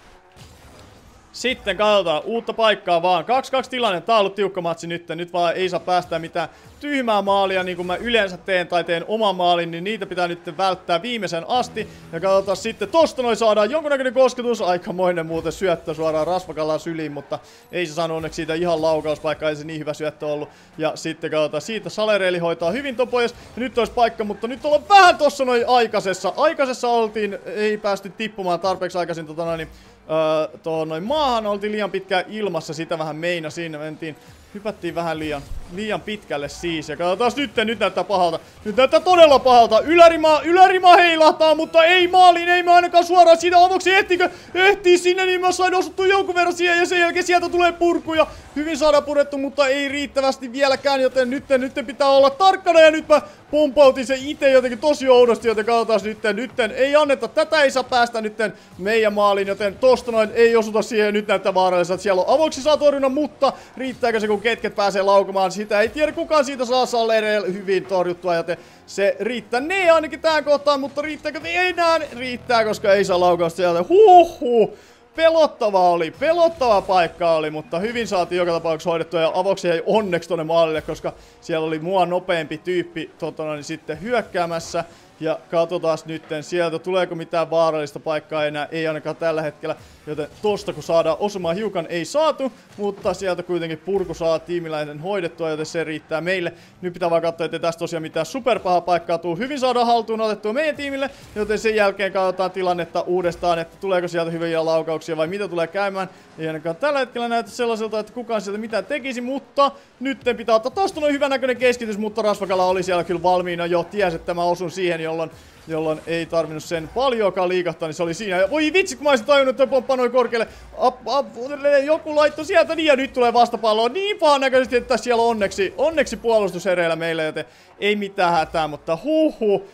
Sitten katsotaan, uutta paikkaa vaan. 2-2 tilanne, tää on ollut tiukka matsi nyt. Nyt vaan ei saa päästä mitään tyhmää maalia, niin kuin mä yleensä teen tai teen oman maalin, niin niitä pitää nyt välttää viimeisen asti. Ja katsotaan sitten, tosta noin saadaan jonkunnäköinen kosketus. Aikamoinen muuten syöttö suoraan rasvakallaan syliin, mutta ei se saanut onneksi siitä ihan laukauspaikkaa, ei se niin hyvä syöttö ollut. Ja sitten katsotaan, siitä Salereeli hoitaa hyvin topojas. Ja nyt olisi paikka, mutta nyt ollaan vähän tossa noin aikaisessa. Aikaisessa oltiin, ei päästy tippumaan tarpeeksi aikaisin tota noin, niin öö, tuohon noin maahan. Oltiin liian pitkään ilmassa, sitä vähän meinasin. Mentiin Hypättiin vähän liian, liian pitkälle siis. Ja katsotaan nyt, nyt näyttää pahalta. Nyt näyttää todella pahalta. Ylärima, ylärima heilahtaa, mutta ei maaliin, ei me ainakaan suoraan siitä avoksi. Ehtikö? Ehtii sinne, niin mä sain osuttu jonkun verran siihen ja sen jälkeen sieltä tulee purkuja. Hyvin saadaan purettu, mutta ei riittävästi vieläkään, joten nyt, nyt pitää olla tarkkana ja nyt mä pumpautin se itse jotenkin tosi oudosti, joten katsotaan nytten, nytten ei anneta, tätä ei saa päästä nytten meidän maaliin, joten tosta noin ei osuta siihen, nyt näyttää vaaralliselta, siellä on avoksi saa mutta riittääkö se kun ketket pääsee laukumaan, sitä. Ei tiedä kukaan siitä saa Salerel hyvin torjuttua, joten se riittää. Ne ainakin tähän kohtaan, mutta riittääkö ei enää riittää, koska ei saa laukausta sieltä, huhhuh pelottava oli, pelottava paikka oli, mutta hyvin saatiin joka tapauksessa hoidettua ja avoksi ei onneksi tonne maalille, koska siellä oli mua nopeampi tyyppi totona, niin sitten hyökkäämässä. Ja katsotaan nytten sieltä, tuleeko mitään vaarallista paikkaa enää, ei ainakaan tällä hetkellä. Joten tosta kun saadaan osumaan hiukan ei saatu, mutta sieltä kuitenkin purku saa tiimiläinen hoidettua, joten se riittää meille. Nyt pitää vaan katsoa, ettei tästä tosiaan mitään superpaha paikkaa tuu. Hyvin saadaan haltuun otettua meidän tiimille, joten sen jälkeen katsotaan tilannetta uudestaan, että tuleeko sieltä hyviä laukauksia vai mitä tulee käymään. Ei ainakaan tällä hetkellä näytä sellaiselta, että kukaan sieltä mitään tekisi, mutta nyt pitää ottaa tosta hyvän näköinen keskitys, mutta Rasvakala oli siellä kyllä valmiina jo, ties, että mä osun siihen, jolloin jolloin ei tarvinnut sen paljonkaan liikahtaa, niin se oli siinä. Ja voi vitsi, kun mä olisin tajunnut, että pomppa noin korkealle. Up, up, joku laitto sieltä niin ja nyt tulee vastapalloa niin pahan näköisesti, että siellä on onneksi, onneksi puolustus meille, joten ei mitään hätää, mutta huhu.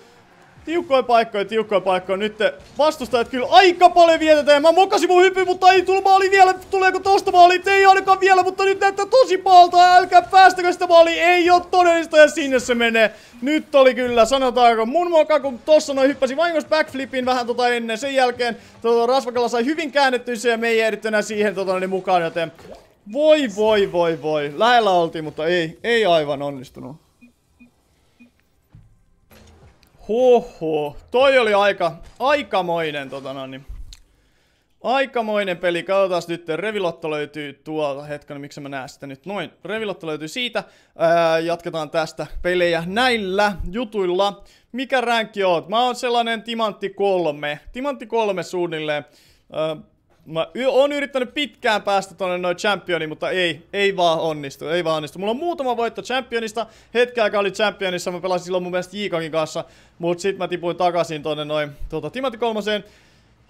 Tiukkoja paikkoja, tiukkoja paikkoja. Nyt vastustajat kyllä aika paljon vietetään. Mä mokasin mun hypy, mutta ei tullut maali vielä. Tuleeko tosta maali? Ei ainakaan vielä, mutta nyt näyttää tosi pahalta. Älkää päästäkö sitä maali. Ei ole todellista ja sinne se menee. Nyt oli kyllä, sanotaanko, mun moka, kun tossa noin hyppäsi vahingossa backflipin vähän tota ennen. Sen jälkeen tota, Rasvakalla sai hyvin käännettyä se ja me ei enää siihen tota, niin mukaan, joten voi voi voi voi. Lähellä oltiin, mutta ei, ei aivan onnistunut. Huhhuh. Toi oli aika, aikamoinen tota no, niin. Aikamoinen peli. Katsotaan nyt. Revilotto löytyy tuolta. Hetken, miksi mä näen sitä nyt. Noin. Revilotto löytyy siitä. Ää, jatketaan tästä pelejä näillä jutuilla. Mikä ränkki oot? Mä oon sellainen timantti kolme. Timantti kolme suunnilleen. Ää, Mä oon yrittänyt pitkään päästä tonne noin championi, mutta ei, ei vaan onnistu, ei vaan onnistu. Mulla on muutama voitto championista, hetken aikaa oli championissa, mä pelasin silloin mun mielestä Jikakin kanssa, mut sit mä tipuin takaisin tonne noin tuota, Timothy kolmoseen.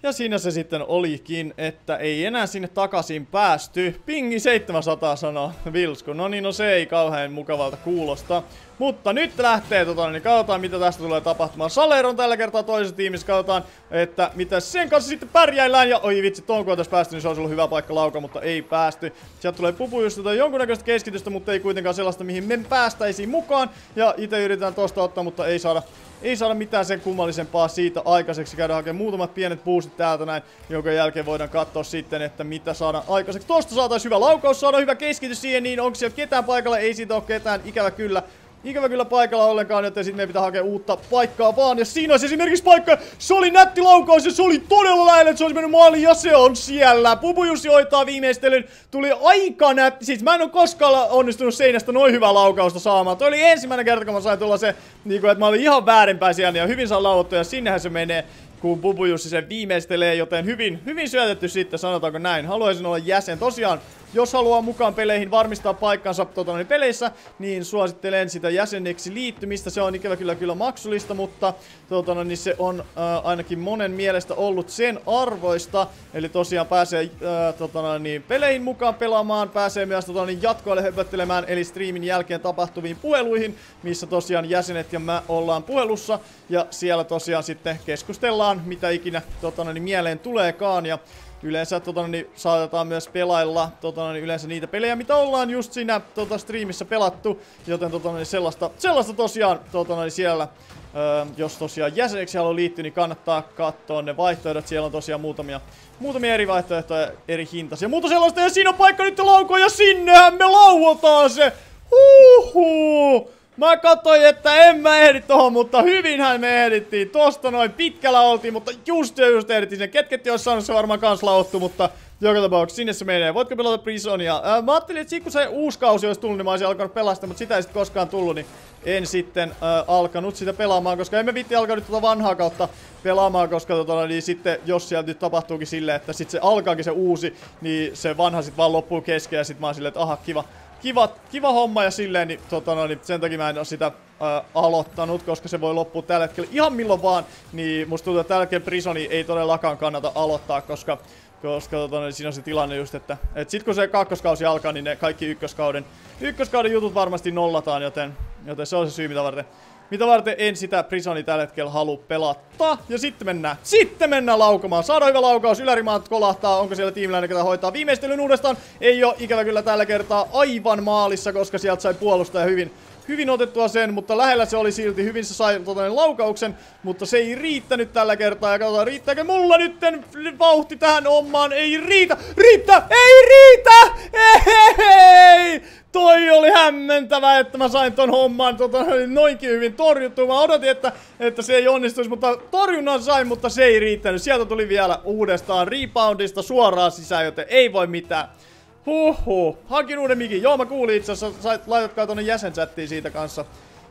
Ja siinä se sitten olikin, että ei enää sinne takaisin päästy. Pingi 700 sanoo Vilsku. No niin, no se ei kauhean mukavalta kuulosta. Mutta nyt lähtee, tota, niin katsotaan mitä tästä tulee tapahtumaan. Saler on tällä kertaa toisessa tiimissä, katsotaan, että mitä sen kanssa sitten pärjäillään. Ja oi vitsi, tuon kun päästy, niin se olisi ollut hyvä paikka lauka, mutta ei päästy. Sieltä tulee pupujusta tai jonkunnäköistä keskitystä, mutta ei kuitenkaan sellaista, mihin me päästäisiin mukaan. Ja itse yritetään tosta ottaa, mutta ei saada ei saada mitään sen kummallisempaa siitä aikaiseksi. Käydään hakemaan muutamat pienet boostit täältä näin, jonka jälkeen voidaan katsoa sitten, että mitä saadaan aikaiseksi. Tosta saataisiin hyvä laukaus, saada hyvä keskitys siihen, niin onko siellä ketään paikalla? Ei siitä ole ketään, ikävä kyllä. Ikävä kyllä paikalla ollenkaan, joten sitten meidän pitää hakea uutta paikkaa vaan. Ja siinä olisi esimerkiksi paikka, se oli nätti laukaus ja se oli todella lähellä, että se olisi mennyt maaliin ja se on siellä. Jussi hoitaa viimeistelyn, tuli aika nätti. Siis mä en ole koskaan onnistunut seinästä noin hyvää laukausta saamaan. Toi oli ensimmäinen kerta, kun mä sain tulla se, niin kuin, että mä olin ihan väärinpäin siellä ja hyvin saa lauottua ja sinnehän se menee kun Bubu Jussi sen viimeistelee, joten hyvin, hyvin syötetty sitten, sanotaanko näin. Haluaisin olla jäsen. Tosiaan, jos haluaa mukaan peleihin varmistaa paikkansa tota, niin peleissä, niin suosittelen sitä jäseneksi liittymistä. Se on ikävä kyllä kyllä maksullista, mutta tota, niin se on äh, ainakin monen mielestä ollut sen arvoista. Eli tosiaan pääsee äh, tota, niin peleihin mukaan pelaamaan, pääsee myös tota, niin jatkoille höpöttelemään, eli streamin jälkeen tapahtuviin puheluihin, missä tosiaan jäsenet ja mä ollaan puhelussa. Ja siellä tosiaan sitten keskustellaan, mitä ikinä tota, niin mieleen tuleekaan. Ja Yleensä tota, niin, saatetaan myös pelailla tota, niin, yleensä niitä pelejä, mitä ollaan just siinä tota, streamissä pelattu. Joten tota, niin, sellaista, sellaista tosiaan tota, niin, siellä, öö, jos tosiaan jäseneksi haluaa liittyä, niin kannattaa katsoa ne vaihtoehdot. Siellä on tosiaan muutamia, muutamia eri vaihtoehtoja, eri hintaisia. Muuta sellaista, ja siinä on paikka nyt laukoon, ja sinnehän me lauotaan se! Huhhuh! Mä katsoin, että en mä ehdi tohon, mutta hyvinhän me ehdittiin. Tosta noin pitkällä oltiin, mutta just ja just ehdittiin sen. Ketket olisi saanut se varmaan kans lauttu, mutta joka tapauksessa sinne se menee. Voitko pelata Prisonia? Ää, mä ajattelin, että sit kun se uusi kausi olisi tullut, niin mä olisin alkanut pelastaa, mutta sitä ei sitten koskaan tullut, niin en sitten ää, alkanut sitä pelaamaan, koska emme vitti alkaa nyt tuota vanhaa kautta pelaamaan, koska tota, niin sitten jos sieltä nyt tapahtuukin silleen, että sitten se alkaakin se uusi, niin se vanha sitten vaan loppuu kesken ja sitten mä oon silleen, että aha, kiva, kiva, kiva homma ja silleen, niin, tota, no, niin sen takia mä en ole sitä ää, aloittanut, koska se voi loppua tällä hetkellä ihan milloin vaan, niin musta tuntuu, että tällä hetkellä Prisoni ei todellakaan kannata aloittaa, koska koska tota, niin siinä on se tilanne just, että et sit kun se kakkoskausi alkaa, niin ne kaikki ykköskauden, ykköskauden jutut varmasti nollataan, joten, joten se on se syy, mitä varten mitä varten en sitä Prisoni tällä hetkellä halua pelata. Ja sitten mennään, sitten mennään laukomaan. Saadaan hyvä laukaus, ylärimaat kolahtaa. Onko siellä tiimiläinen, ketä hoitaa viimeistelyn uudestaan? Ei ole ikävä kyllä tällä kertaa aivan maalissa, koska sieltä sai puolustaja hyvin hyvin otettua sen, mutta lähellä se oli silti. Hyvin se sai tota, niin laukauksen, mutta se ei riittänyt tällä kertaa. Ja katsotaan, riittääkö mulla nytten vauhti tähän omaan? Ei riitä! Riittää! Ei riitä! Ei! Toi oli hämmentävä, että mä sain ton homman tota, noinkin hyvin torjuttua. Mä odotin, että, että se ei onnistuisi, mutta torjunnan sain, mutta se ei riittänyt. Sieltä tuli vielä uudestaan reboundista suoraan sisään, joten ei voi mitään. Huhhuh. Hankin uuden mikin. Joo, mä kuulin itse asiassa. Laitatkaa tonne jäsenchattiin siitä kanssa,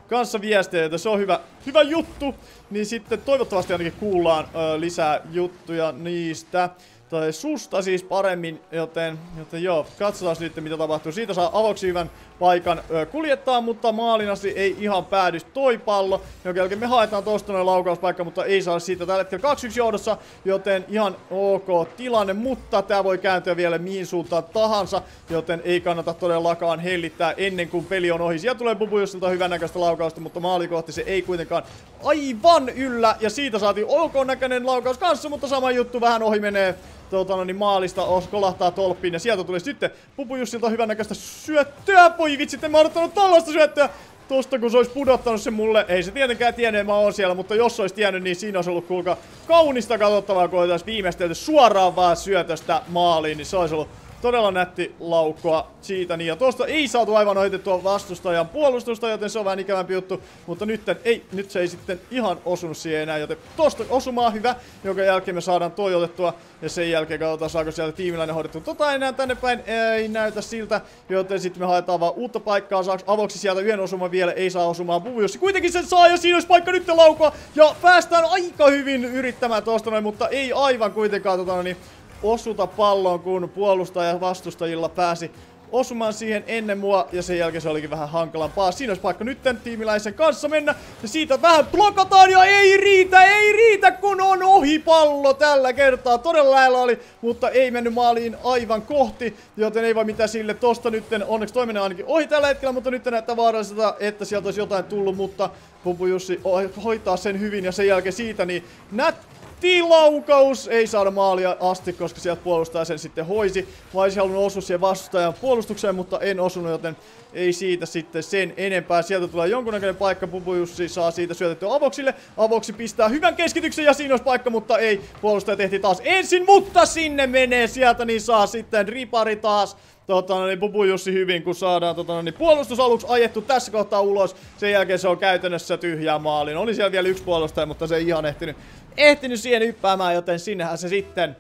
kanssa viestejä, se on hyvä, hyvä juttu. Niin sitten toivottavasti ainakin kuullaan ö, lisää juttuja niistä. tai susta siis paremmin, joten, joten joo, katsotaan nyt mitä tapahtuu. Siitä saa avoksi hyvän paikan ö, kuljettaa, mutta maalinasi ei ihan päädy toi pallo, jonka jälkeen me haetaan tosta noin laukauspaikka, mutta ei saa siitä tällä hetkellä 2-1 johdossa, joten ihan ok tilanne, mutta tää voi kääntyä vielä mihin suuntaan tahansa, joten ei kannata todellakaan hellittää ennen kuin peli on ohi. Siellä tulee Bubujussilta hyvännäköistä laukausta, mutta maalikohti se ei kuitenkaan aivan yllä, ja siitä saatiin ok näköinen laukaus kanssa, mutta sama juttu vähän ohi menee tuota, niin maalista os, kolahtaa tolppiin ja sieltä tuli sitten Pupujussilta hyvännäköistä syöttöä. Voi vitsi, en mä odottanut tollaista syöttöä. Tosta kun se olisi pudottanut se mulle, ei se tietenkään tiennyt, mä oon siellä, mutta jos olisi tiennyt, niin siinä olisi ollut kuulkaa kaunista katsottavaa, kun olisi viimeistelty suoraan vaan syötöstä maaliin, niin se olisi ollut Todella nätti laukkoa siitä niin. Ja tuosta ei saatu aivan ohitettua vastustajan puolustusta, joten se on vähän ikävämpi juttu. Mutta nyt, ei, nyt se ei sitten ihan osunut siihen enää, joten tosta osumaa hyvä, jonka jälkeen me saadaan toi otettua. Ja sen jälkeen katsotaan saako sieltä tiimiläinen hoidettu. Tota enää tänne päin ei näytä siltä, joten sitten me haetaan vaan uutta paikkaa. Saaks avoksi sieltä yhden osuma vielä, ei saa osumaan Buviossa. Kuitenkin sen saa ja siinä olisi paikka nyt laukua. Ja päästään aika hyvin yrittämään tuosta noin, mutta ei aivan kuitenkaan tota, no niin, osuta pallon, kun puolustaja vastustajilla pääsi osumaan siihen ennen mua, ja sen jälkeen se olikin vähän hankalampaa. Siinä olisi paikka nytten tiimiläisen kanssa mennä, ja siitä vähän blokataan, ja ei riitä, ei riitä, kun on ohi pallo tällä kertaa. Todella lähellä oli, mutta ei mennyt maaliin aivan kohti, joten ei voi mitään sille. Tosta nytten, onneksi toimenen ainakin ohi tällä hetkellä, mutta nyt näyttää vaaralliselta, että sieltä olisi jotain tullut, mutta Pupu Jussi hoitaa sen hyvin, ja sen jälkeen siitä niin nät Tilaukaus! Ei saada maalia asti, koska sieltä puolustaja sen sitten hoisi. Mä olisin halunnut osua siihen vastustajan puolustukseen, mutta en osunut, joten ei siitä sitten sen enempää. Sieltä tulee jonkunnäköinen paikka, Jussi saa siitä syötettyä Avoksille. Avoksi pistää hyvän keskityksen ja siinä olisi paikka, mutta ei. Puolustaja tehti taas ensin, mutta sinne menee sieltä, niin saa sitten ripari taas tota, no niin, Pupu Jussi hyvin, kun saadaan tota, no niin, puolustusaluksi ajettu tässä kohtaa ulos. Sen jälkeen se on käytännössä tyhjää maalin. Oli siellä vielä yksi puolustaja, mutta se ei ihan ehtinyt, ehtinyt siihen yppäämään, joten sinnehän se sitten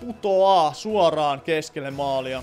putoaa suoraan keskelle maalia.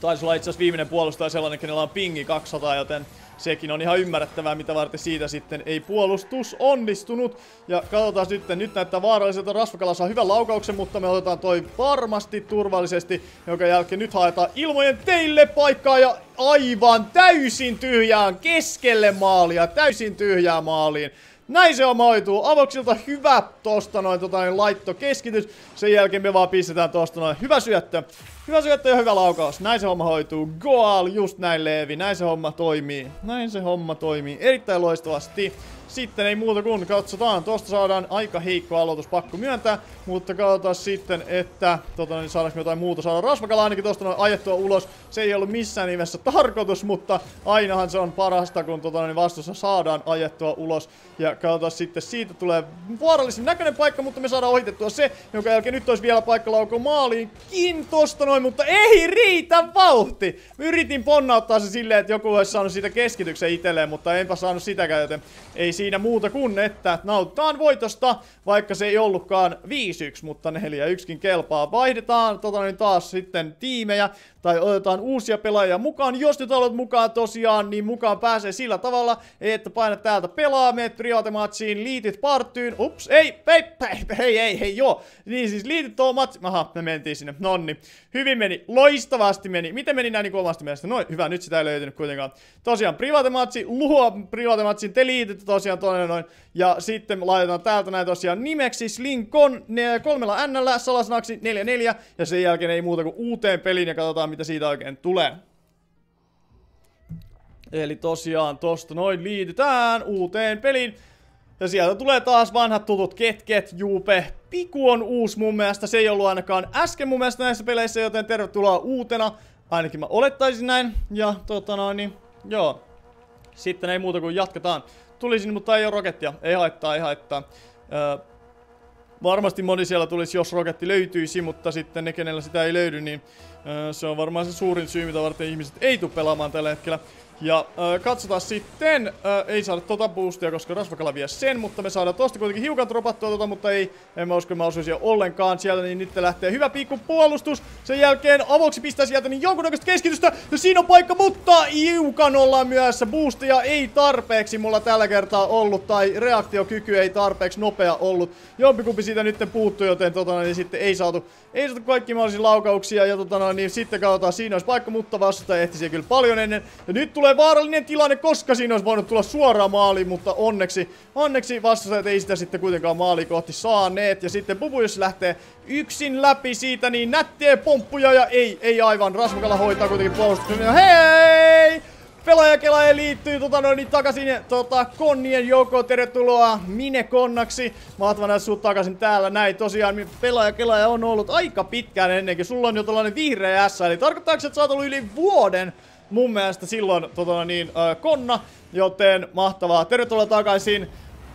Taisi olla itse asiassa viimeinen puolustaja sellainen, kenellä on pingi 200, joten sekin on ihan ymmärrettävää, mitä varten siitä sitten ei puolustus onnistunut. Ja katsotaan sitten, nyt näyttää vaaralliselta. Rasvakala saa hyvän laukauksen, mutta me otetaan toi varmasti turvallisesti, jonka jälkeen nyt haetaan ilmojen teille paikkaa ja aivan täysin tyhjään keskelle maalia, täysin tyhjää maaliin. Näin se on hoituu. Avoksilta hyvä tosta noin tota, niin laitto keskitys. Sen jälkeen me vaan pistetään tosta noin. Hyvä syöttö. Hyvä syöttö ja hyvä laukaus. Näin se homma hoituu. Goal, just näin Leevi. Näin se homma toimii. Näin se homma toimii. Erittäin loistavasti. Sitten ei muuta kuin katsotaan. Tosta saadaan aika heikko aloitus, pakko myöntää. Mutta katsotaan sitten, että tota, niin saadaanko jotain muuta saada. Rasvakala ainakin tosta noin ajettua ulos. Se ei ollut missään nimessä tarkoitus, mutta ainahan se on parasta, kun tota, niin vastuussa saadaan ajettua ulos. Ja katsotaan sitten, siitä tulee vaarallisen näköinen paikka, mutta me saadaan ohitettua se, jonka jälkeen nyt olisi vielä paikka laukua maaliinkin tosta noin, mutta ei riitä vauhti. Yritin ponnauttaa se silleen, että joku olisi saanut siitä keskityksen itselleen, mutta enpä saanut sitäkään, joten ei siinä muuta kuin, että nauttaan voitosta, vaikka se ei ollutkaan 5-1, mutta 4-1kin kelpaa. Vaihdetaan tota niin taas sitten tiimejä tai otetaan uusia pelaajia mukaan. Jos nyt olet mukaan tosiaan, niin mukaan pääsee sillä tavalla, että painat täältä pelaa, meet privatematsiin, liitit parttyyn. Ups, ei, hei, hei, hei, hei, hei, joo. Niin siis liitit tuo matsi. Aha, me mentiin sinne. Nonni. Hyvin meni, loistavasti meni. Miten meni näin niin omasta mielestä? Noin, hyvä, nyt sitä ei löytynyt kuitenkaan. Tosiaan privatematsi, luo privatematsin, te liititte tosiaan toinen noin. Ja sitten laitetaan täältä näin tosiaan nimeksi Slinkon kolmella n salasanaksi 44. Ja sen jälkeen ei muuta kuin uuteen peliin ja katsotaan mitä siitä oikein tulee. Eli tosiaan tosta noin liitytään uuteen peliin. Ja sieltä tulee taas vanhat tutut ketket, Juupe. Piku on uusi mun mielestä, se ei ollut ainakaan äsken mun mielestä näissä peleissä, joten tervetuloa uutena. Ainakin mä olettaisin näin. Ja tota noin, niin, joo. Sitten ei muuta kuin jatketaan. Tulisin, mutta ei ole rokettia. Ei haittaa, ei haittaa. Öö, varmasti moni siellä tulisi, jos roketti löytyisi, mutta sitten ne, kenellä sitä ei löydy, niin Se on varmaan se suurin syy, mitä varten ihmiset ei tule pelaamaan tällä hetkellä. Ja äh, katsotaan sitten, äh, ei saada tota boostia, koska rasvakala vie sen, mutta me saadaan tosta kuitenkin hiukan dropattua tota, mutta ei, en mä usko, että mä osuisin ollenkaan siellä, niin nyt lähtee hyvä pikku puolustus. Sen jälkeen avoksi pistää sieltä niin jonkunnäköistä keskitystä, ja siinä on paikka, mutta hiukan ollaan myöhässä. Boostia ei tarpeeksi mulla tällä kertaa ollut, tai reaktiokyky ei tarpeeksi nopea ollut. Jompikumpi siitä nyt puuttuu, joten tota, niin sitten ei saatu, ei saatu kaikki mahdollisia laukauksia, ja tota, niin sitten katsotaan, siinä olisi paikka, mutta vastustaja ehti kyllä paljon ennen. Ja nyt tulee tulee vaarallinen tilanne, koska siinä olisi voinut tulla suoraan maaliin, mutta onneksi, onneksi vastustajat ei sitä sitten kuitenkaan maaliin kohti saaneet. Ja sitten Bubu, jos lähtee yksin läpi siitä, niin nättee pomppuja ja ei, ei aivan. Rasmukalla hoitaa kuitenkin puolustuksen. Ja hei! Pelaajakela liittyy tota noin niin takaisin tota, konnien joukkoon. Tervetuloa Mine Konnaksi. Mahtavaa nähdä sut takaisin täällä. Näin tosiaan pelaajakela on ollut aika pitkään ennenkin. Sulla on jo tällainen vihreä S, eli tarkoittaako, että sä oot ollut yli vuoden mun mielestä silloin tota, niin, äh, konna, joten mahtavaa. Tervetuloa takaisin.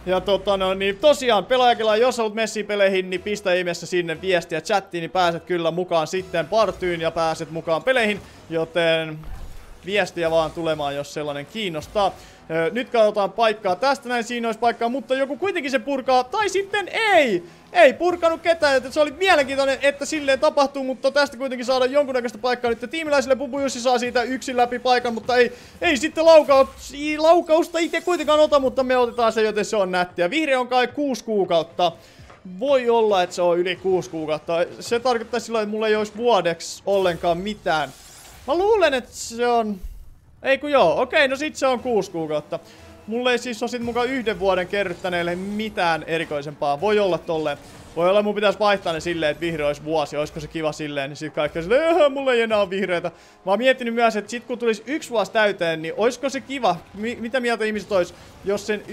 Ja tota, no, niin tosiaan, pelaajakilla, jos haluat messiin peleihin, niin pistä ihmeessä sinne viestiä chattiin, niin pääset kyllä mukaan sitten partyyn ja pääset mukaan peleihin. Joten viestiä vaan tulemaan, jos sellainen kiinnostaa. Nyt katsotaan paikkaa. Tästä näin siinä olisi paikkaa, mutta joku kuitenkin se purkaa. Tai sitten ei! Ei purkanut ketään, että se oli mielenkiintoinen, että silleen tapahtuu, mutta tästä kuitenkin saada jonkunnäköistä paikkaa. Nyt tiimiläisille Bubu Jussi saa siitä yksin läpi paikan, mutta ei, ei sitten laukaus, laukausta itse kuitenkaan ota, mutta me otetaan se, joten se on nättiä. Vihreä on kai kuusi kuukautta. Voi olla, että se on yli kuusi kuukautta. Se tarkoittaa silloin, että mulla ei olisi vuodeksi ollenkaan mitään. Mä luulen, että se on ei kun joo, okei, no sit se on kuusi kuukautta. Mulle ei siis ole sit mukaan yhden vuoden kerryttäneille mitään erikoisempaa. Voi olla tolleen. Voi olla, mun pitäisi vaihtaa ne silleen, että vihreä olisi vuosi. Olisiko se kiva silleen, niin sit kaikki silleen, mulla ei enää ole vihreitä. Mä oon miettinyt myös, että sit kun tulisi yksi vuosi täyteen, niin olisiko se kiva, mi mitä mieltä ihmiset olisi, jos sen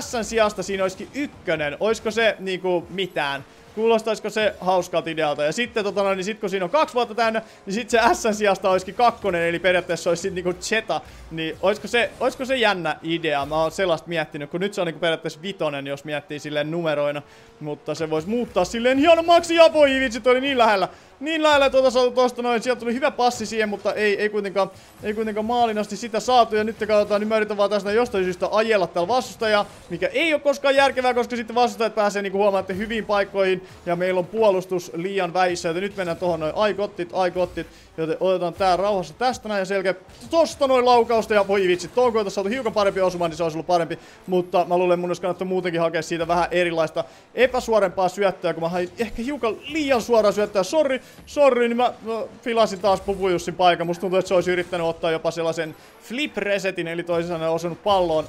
S sijasta siinä olisikin ykkönen. Olisiko se niinku mitään? Kuulostaisiko se hauskalta idealta? Ja sitten tota noin, niin sit kun siinä on kaksi vuotta täynnä, niin sitten se S sijasta olisikin kakkonen, eli periaatteessa olisi sitten niinku Zeta. Niin olisiko se, olisiko se jännä idea? Mä oon sellaista miettinyt, kun nyt se on niinku periaatteessa vitonen, jos miettii silleen numeroina. Mutta se voisi muuttaa silleen hienommaksi ja voi vitsi, oli niin lähellä niin lähellä tuota saatu tosta noin. Sieltä tuli hyvä passi siihen, mutta ei, ei, kuitenkaan, ei kuitenkaan maalin asti sitä saatu. Ja nyt katsotaan, niin mä yritän vaan tästä jostain syystä ajella täällä vastustajaa, mikä ei ole koskaan järkevää, koska sitten vastustajat pääsee niinku huomaatte hyviin paikkoihin. Ja meillä on puolustus liian väissä, joten nyt mennään tohon noin aikottit, aikottit. Joten otetaan tää rauhassa tästä näin ja selkeä tosta noin laukausta ja voi vitsi, tuon kun saatu hiukan parempi osuma, niin se olisi ollut parempi. Mutta mä luulen mun olisi kannattaa muutenkin hakea siitä vähän erilaista epäsuorempaa syöttöä, kun mä hain ehkä hiukan liian suoraan syöttää. Sorry, sorry, niin mä, mä filasin taas Pupujussin paikan. Musta tuntuu, että se olisi yrittänyt ottaa jopa sellaisen flip resetin, eli toisin sanoen osunut palloon.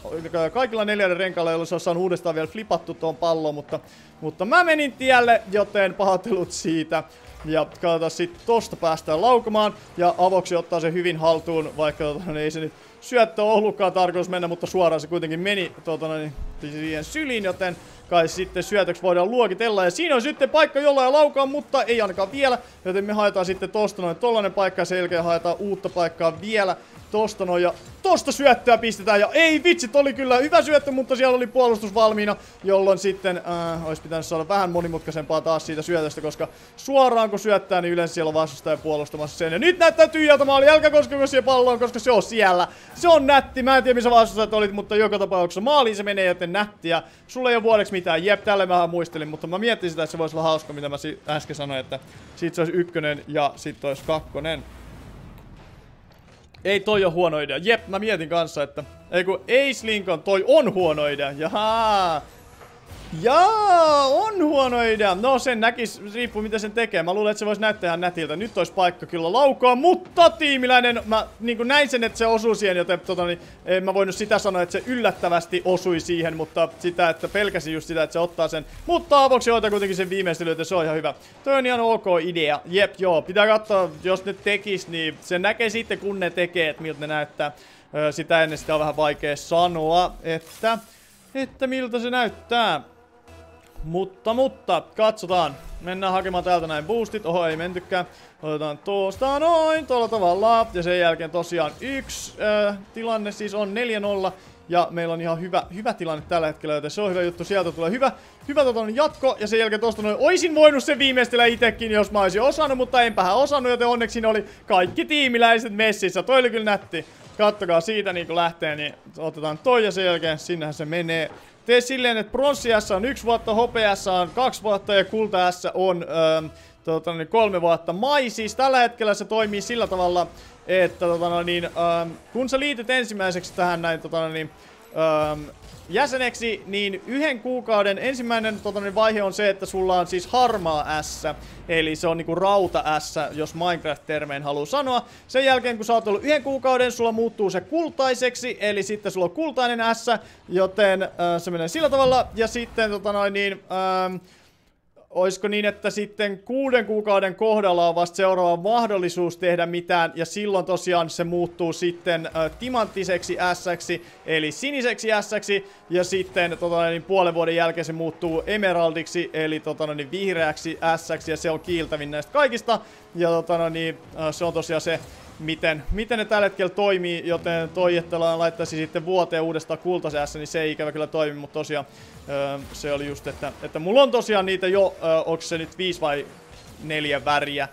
Kaikilla neljällä renkailla, jolla se olisi saanut uudestaan vielä flipattu tuon pallon, mutta, mutta mä menin tielle, joten pahoittelut siitä. Ja katsotaan sitten tosta päästään laukomaan. Ja avoksi ottaa se hyvin haltuun, vaikka tota, ei se nyt syöttö ollutkaan tarkoitus mennä, mutta suoraan se kuitenkin meni tota, niin, siihen syliin, joten kai sitten syötöksi voidaan luokitella. Ja siinä on sitten paikka jollain laukaa, mutta ei ainakaan vielä. Joten me haetaan sitten tosta noin tollanen paikka ja sen jälkeen haetaan uutta paikkaa vielä tosta noin. Ja tosta syöttöä pistetään. Ja ei vitsit, oli kyllä hyvä syöttö, mutta siellä oli puolustus valmiina. Jolloin sitten äh, olisi pitänyt saada vähän monimutkaisempaa taas siitä syötöstä, koska suoraan kun syöttää, niin yleensä siellä on vastustaja puolustamassa sen. Ja nyt näyttää tyhjältä maali, älkää koskeko siihen palloon, koska se on siellä. Se on nätti, mä en tiedä missä vastustajat olit, mutta joka tapauksessa maaliin se menee, joten nättiä. Sulla ei ole vuodeksi mitään. Jep, tälle mä muistelin, mutta mä miettin sitä, että se voisi olla hauska, mitä mä äsken sanoin, että siitä se olisi ykkönen ja sitten olisi kakkonen. Ei toi on huono idea. Jep, mä mietin kanssa, että... Ei kun Ace Lincoln, toi on huono idea. Jahaa. Jaa, on huono idea. No sen näkis, riippuu mitä sen tekee. Mä luulen, että se voisi näyttää ihan nätiltä. Nyt olisi paikka kyllä laukaa, mutta tiimiläinen, mä niin kuin näin sen, että se osui siihen, joten tota, niin, en mä voinut sitä sanoa, että se yllättävästi osui siihen, mutta sitä, että pelkäsin just sitä, että se ottaa sen. Mutta avoksi hoitaa kuitenkin sen viimeistely, että se on ihan hyvä. Toi on ihan ok idea. Jep, joo, pitää katsoa, jos ne tekis, niin se näkee sitten kun ne tekee, että miltä ne näyttää. Sitä ennen sitä on vähän vaikea sanoa, että, että miltä se näyttää. Mutta, mutta, katsotaan. Mennään hakemaan täältä näin boostit. Oho, ei mentykään. Otetaan tuosta noin, tuolla tavalla. Ja sen jälkeen tosiaan yksi äh, tilanne siis on 4-0. Ja meillä on ihan hyvä, hyvä tilanne tällä hetkellä, joten se on hyvä juttu. Sieltä tulee hyvä, hyvä tota, jatko. Ja sen jälkeen tosta noin, oisin voinut sen viimeistellä itekin, jos mä olisin osannut, mutta enpähän osannut, joten onneksi oli kaikki tiimiläiset messissä. Toi oli kyllä nätti. Kattokaa siitä niin kun lähtee, niin otetaan toi ja sen jälkeen sinnehän se menee. Tee silleen, että pronssi S on yksi vuotta, hopea S on kaksi vuotta ja kulta S on öö, tota, niin kolme vuotta. Mai siis tällä hetkellä se toimii sillä tavalla, että tota, niin, öö, kun sä liityt ensimmäiseksi tähän näin tota, niin, öö, jäseneksi, niin yhden kuukauden ensimmäinen tota, niin vaihe on se, että sulla on siis harmaa S, eli se on niinku rauta S, jos Minecraft-termeen haluaa sanoa. Sen jälkeen, kun sä oot ollut yhden kuukauden, sulla muuttuu se kultaiseksi, eli sitten sulla on kultainen S, joten äh, se menee sillä tavalla, ja sitten tota noin niin... Äh, olisiko niin, että sitten kuuden kuukauden kohdalla on vasta seuraava mahdollisuus tehdä mitään, ja silloin tosiaan se muuttuu sitten äh, timanttiseksi s eli siniseksi s ja sitten tota, niin puolen vuoden jälkeen se muuttuu emeraldiksi, eli tota, niin vihreäksi s ja se on kiiltävin näistä kaikista, ja tota, niin, äh, se on tosiaan se miten, miten ne tällä hetkellä toimii, joten toi, että laittaisi sitten vuoteen uudestaan kultaisessa, niin se ei ikävä kyllä toimi, mutta tosiaan öö, se oli just, että, että mulla on tosiaan niitä jo, öö, onko se nyt viisi vai neljä väriä,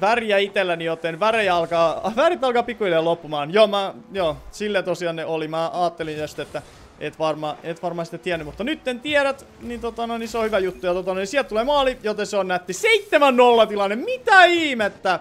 väriä itselläni, joten värejä alkaa, (laughs) värit alkaa pikkuhiljaa loppumaan. Joo, mä, joo, sille tosiaan ne oli. Mä ajattelin just, että et, varma, et varmaan sitä tiennyt, mutta nyt en tiedät, niin, tota, no, niin se on hyvä juttu. Ja tota, no, niin sieltä tulee maali, joten se on nätti 7-0 tilanne. Mitä ihmettä?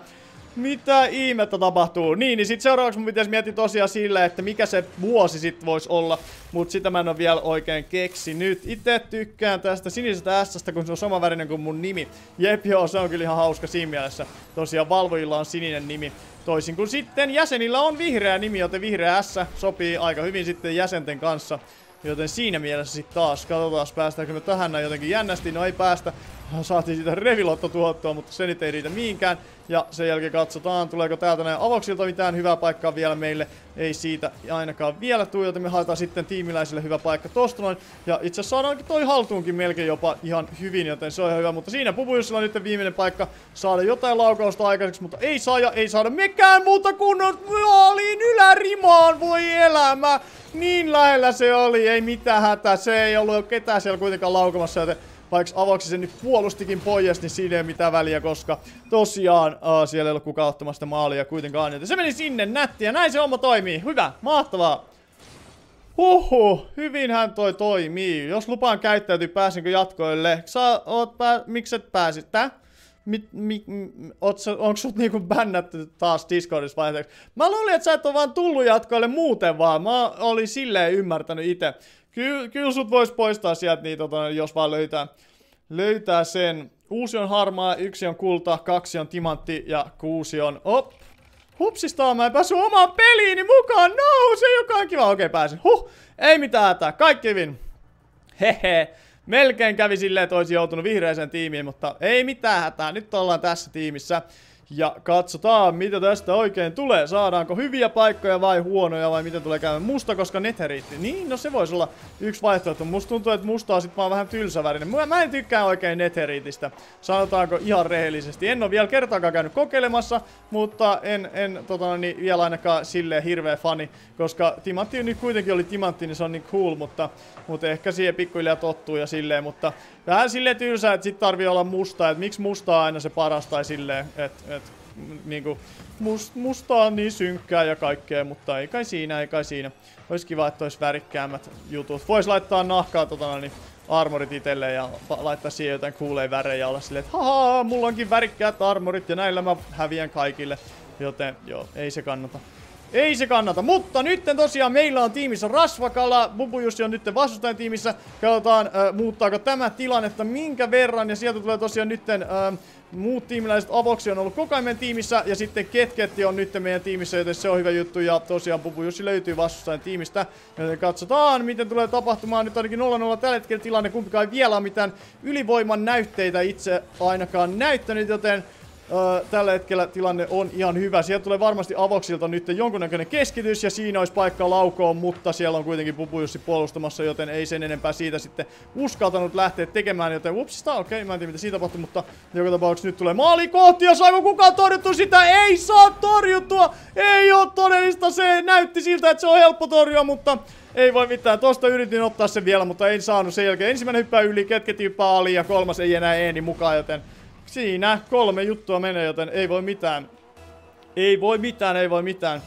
Mitä ihmettä tapahtuu? Niin, niin sit seuraavaksi mun pitäisi miettiä tosiaan sillä, että mikä se vuosi sit voisi olla. Mut sitä mä en ole vielä oikein keksinyt. Itse tykkään tästä sinisestä s kun se on sama värinen kuin mun nimi. Jep, joo, se on kyllä ihan hauska siinä mielessä. Tosiaan valvojilla on sininen nimi. Toisin kuin sitten jäsenillä on vihreä nimi, joten vihreä S sopii aika hyvin sitten jäsenten kanssa. Joten siinä mielessä sitten taas, katsotaan päästäänkö me tähän näin jotenkin jännästi, no ei päästä. Saatiin siitä revilotto tuottoa, mutta se nyt ei riitä mihinkään. Ja sen jälkeen katsotaan, tuleeko täältä näin avoksilta mitään hyvää paikkaa vielä meille. Ei siitä ainakaan vielä tule, joten me haetaan sitten tiimiläisille hyvä paikka tosta noin. Ja itse asiassa saadaankin toi haltuunkin melkein jopa ihan hyvin, joten se on ihan hyvä. Mutta siinä Pupujussilla on nyt viimeinen paikka saada jotain laukausta aikaiseksi, mutta ei saa ja ei saada mekään muuta kuin maaliin ylärimaan, voi elämä. Niin lähellä se oli, ei mitään hätää, se ei ollut ketään siellä kuitenkaan laukamassa, joten vaikka avoksi sen nyt puolustikin pois, niin siinä ei mitään väliä, koska tosiaan uh, siellä ei ollut kukaan ottamasta maalia kuitenkaan. Joten se meni sinne nätti ja näin se homma toimii. Hyvä, mahtavaa. Huhu, hyvinhän toi toimii. Jos lupaan käyttäytyy, pääsinkö jatkoille? Sä oot pää... Mikset pääsit? Tää? mit, mi, oot onko sut niinku bännätty taas Discordissa vaihteeksi? Mä luulin, että sä et ole vaan tullut jatkoille muuten vaan. Mä olin silleen ymmärtänyt itse. Ky, kyllä sut vois poistaa sieltä, niin tota, jos vaan löytää, löytää sen. Uusi on harmaa, yksi on kulta, kaksi on timantti ja kuusi on... Op! Hupsista mä en päässyt omaan peliini mukaan. No, se joka on kiva. Okei, pääsin. Huh, ei mitään hätää. Kaikki hyvin. Hehe. Melkein kävi silleen, että olisi joutunut vihreäseen tiimiin, mutta ei mitään hätää. Nyt ollaan tässä tiimissä. Ja katsotaan, mitä tästä oikein tulee. Saadaanko hyviä paikkoja vai huonoja vai miten tulee käymään. Musta, koska netheriitti. Niin, no se voisi olla yksi vaihtoehto. Musta tuntuu, että musta on sit vaan vähän tylsävärinen. Mä en tykkää oikein netheriitistä. Sanotaanko ihan rehellisesti. En ole vielä kertaakaan käynyt kokeilemassa, mutta en, en tota, niin, vielä ainakaan silleen hirveä fani. Koska Timantti nyt kuitenkin oli Timantti, niin se on niin cool, mutta, mutta ehkä siihen pikkuhiljaa tottuu ja silleen. Mutta vähän silleen tylsää, että sit tarvii olla musta. Että miksi musta on aina se paras tai silleen, että et, niinku, must, musta on niin synkkää ja kaikkea, mutta ei kai siinä, ei kai siinä. Olisi kiva, että olisi värikkäämmät jutut. Vois laittaa nahkaa tota, niin armorit itselleen ja laittaa siihen jotain kuulee värejä ja olla silleen, että haha, mulla onkin värikkäät armorit ja näillä mä häviän kaikille. Joten joo, ei se kannata. Ei se kannata, mutta nyt tosiaan meillä on tiimissä Rasvakala, Bubu Jussi on nyt vastustajan tiimissä. Katsotaan, äh, muuttaako tämä tilannetta minkä verran, ja sieltä tulee tosiaan nytten äh, muut tiimiläiset Avoksi on ollut koko ajan tiimissä ja sitten Ketketti on nyt meidän tiimissä, joten se on hyvä juttu ja tosiaan Pupu Jussi löytyy vastustajan tiimistä. Joten katsotaan miten tulee tapahtumaan. Nyt ainakin 0-0 tällä hetkellä tilanne, kumpikaan ei vielä mitään ylivoiman näytteitä itse ainakaan näyttänyt, joten Öö, tällä hetkellä tilanne on ihan hyvä. Sieltä tulee varmasti avoksilta nyt jonkunnäköinen keskitys ja siinä olisi paikka laukoon, mutta siellä on kuitenkin Pupujussi puolustamassa, joten ei sen enempää siitä sitten uskaltanut lähteä tekemään, joten upsista, okei, okay, mä en tiedä mitä siitä tapahtui, mutta joka tapauksessa nyt tulee maali kohti ja saako kukaan torjuttu sitä? Ei saa torjuttua! Ei ole todellista, se näytti siltä, että se on helppo torjua, mutta ei voi mitään. Tosta yritin ottaa sen vielä, mutta en saanut sen jälkeen. Ensimmäinen hyppää yli, ketket hyppää ali ja kolmas ei enää Eeni mukaan, joten Siinä kolme juttua menee, joten ei voi mitään. Ei voi mitään, ei voi mitään.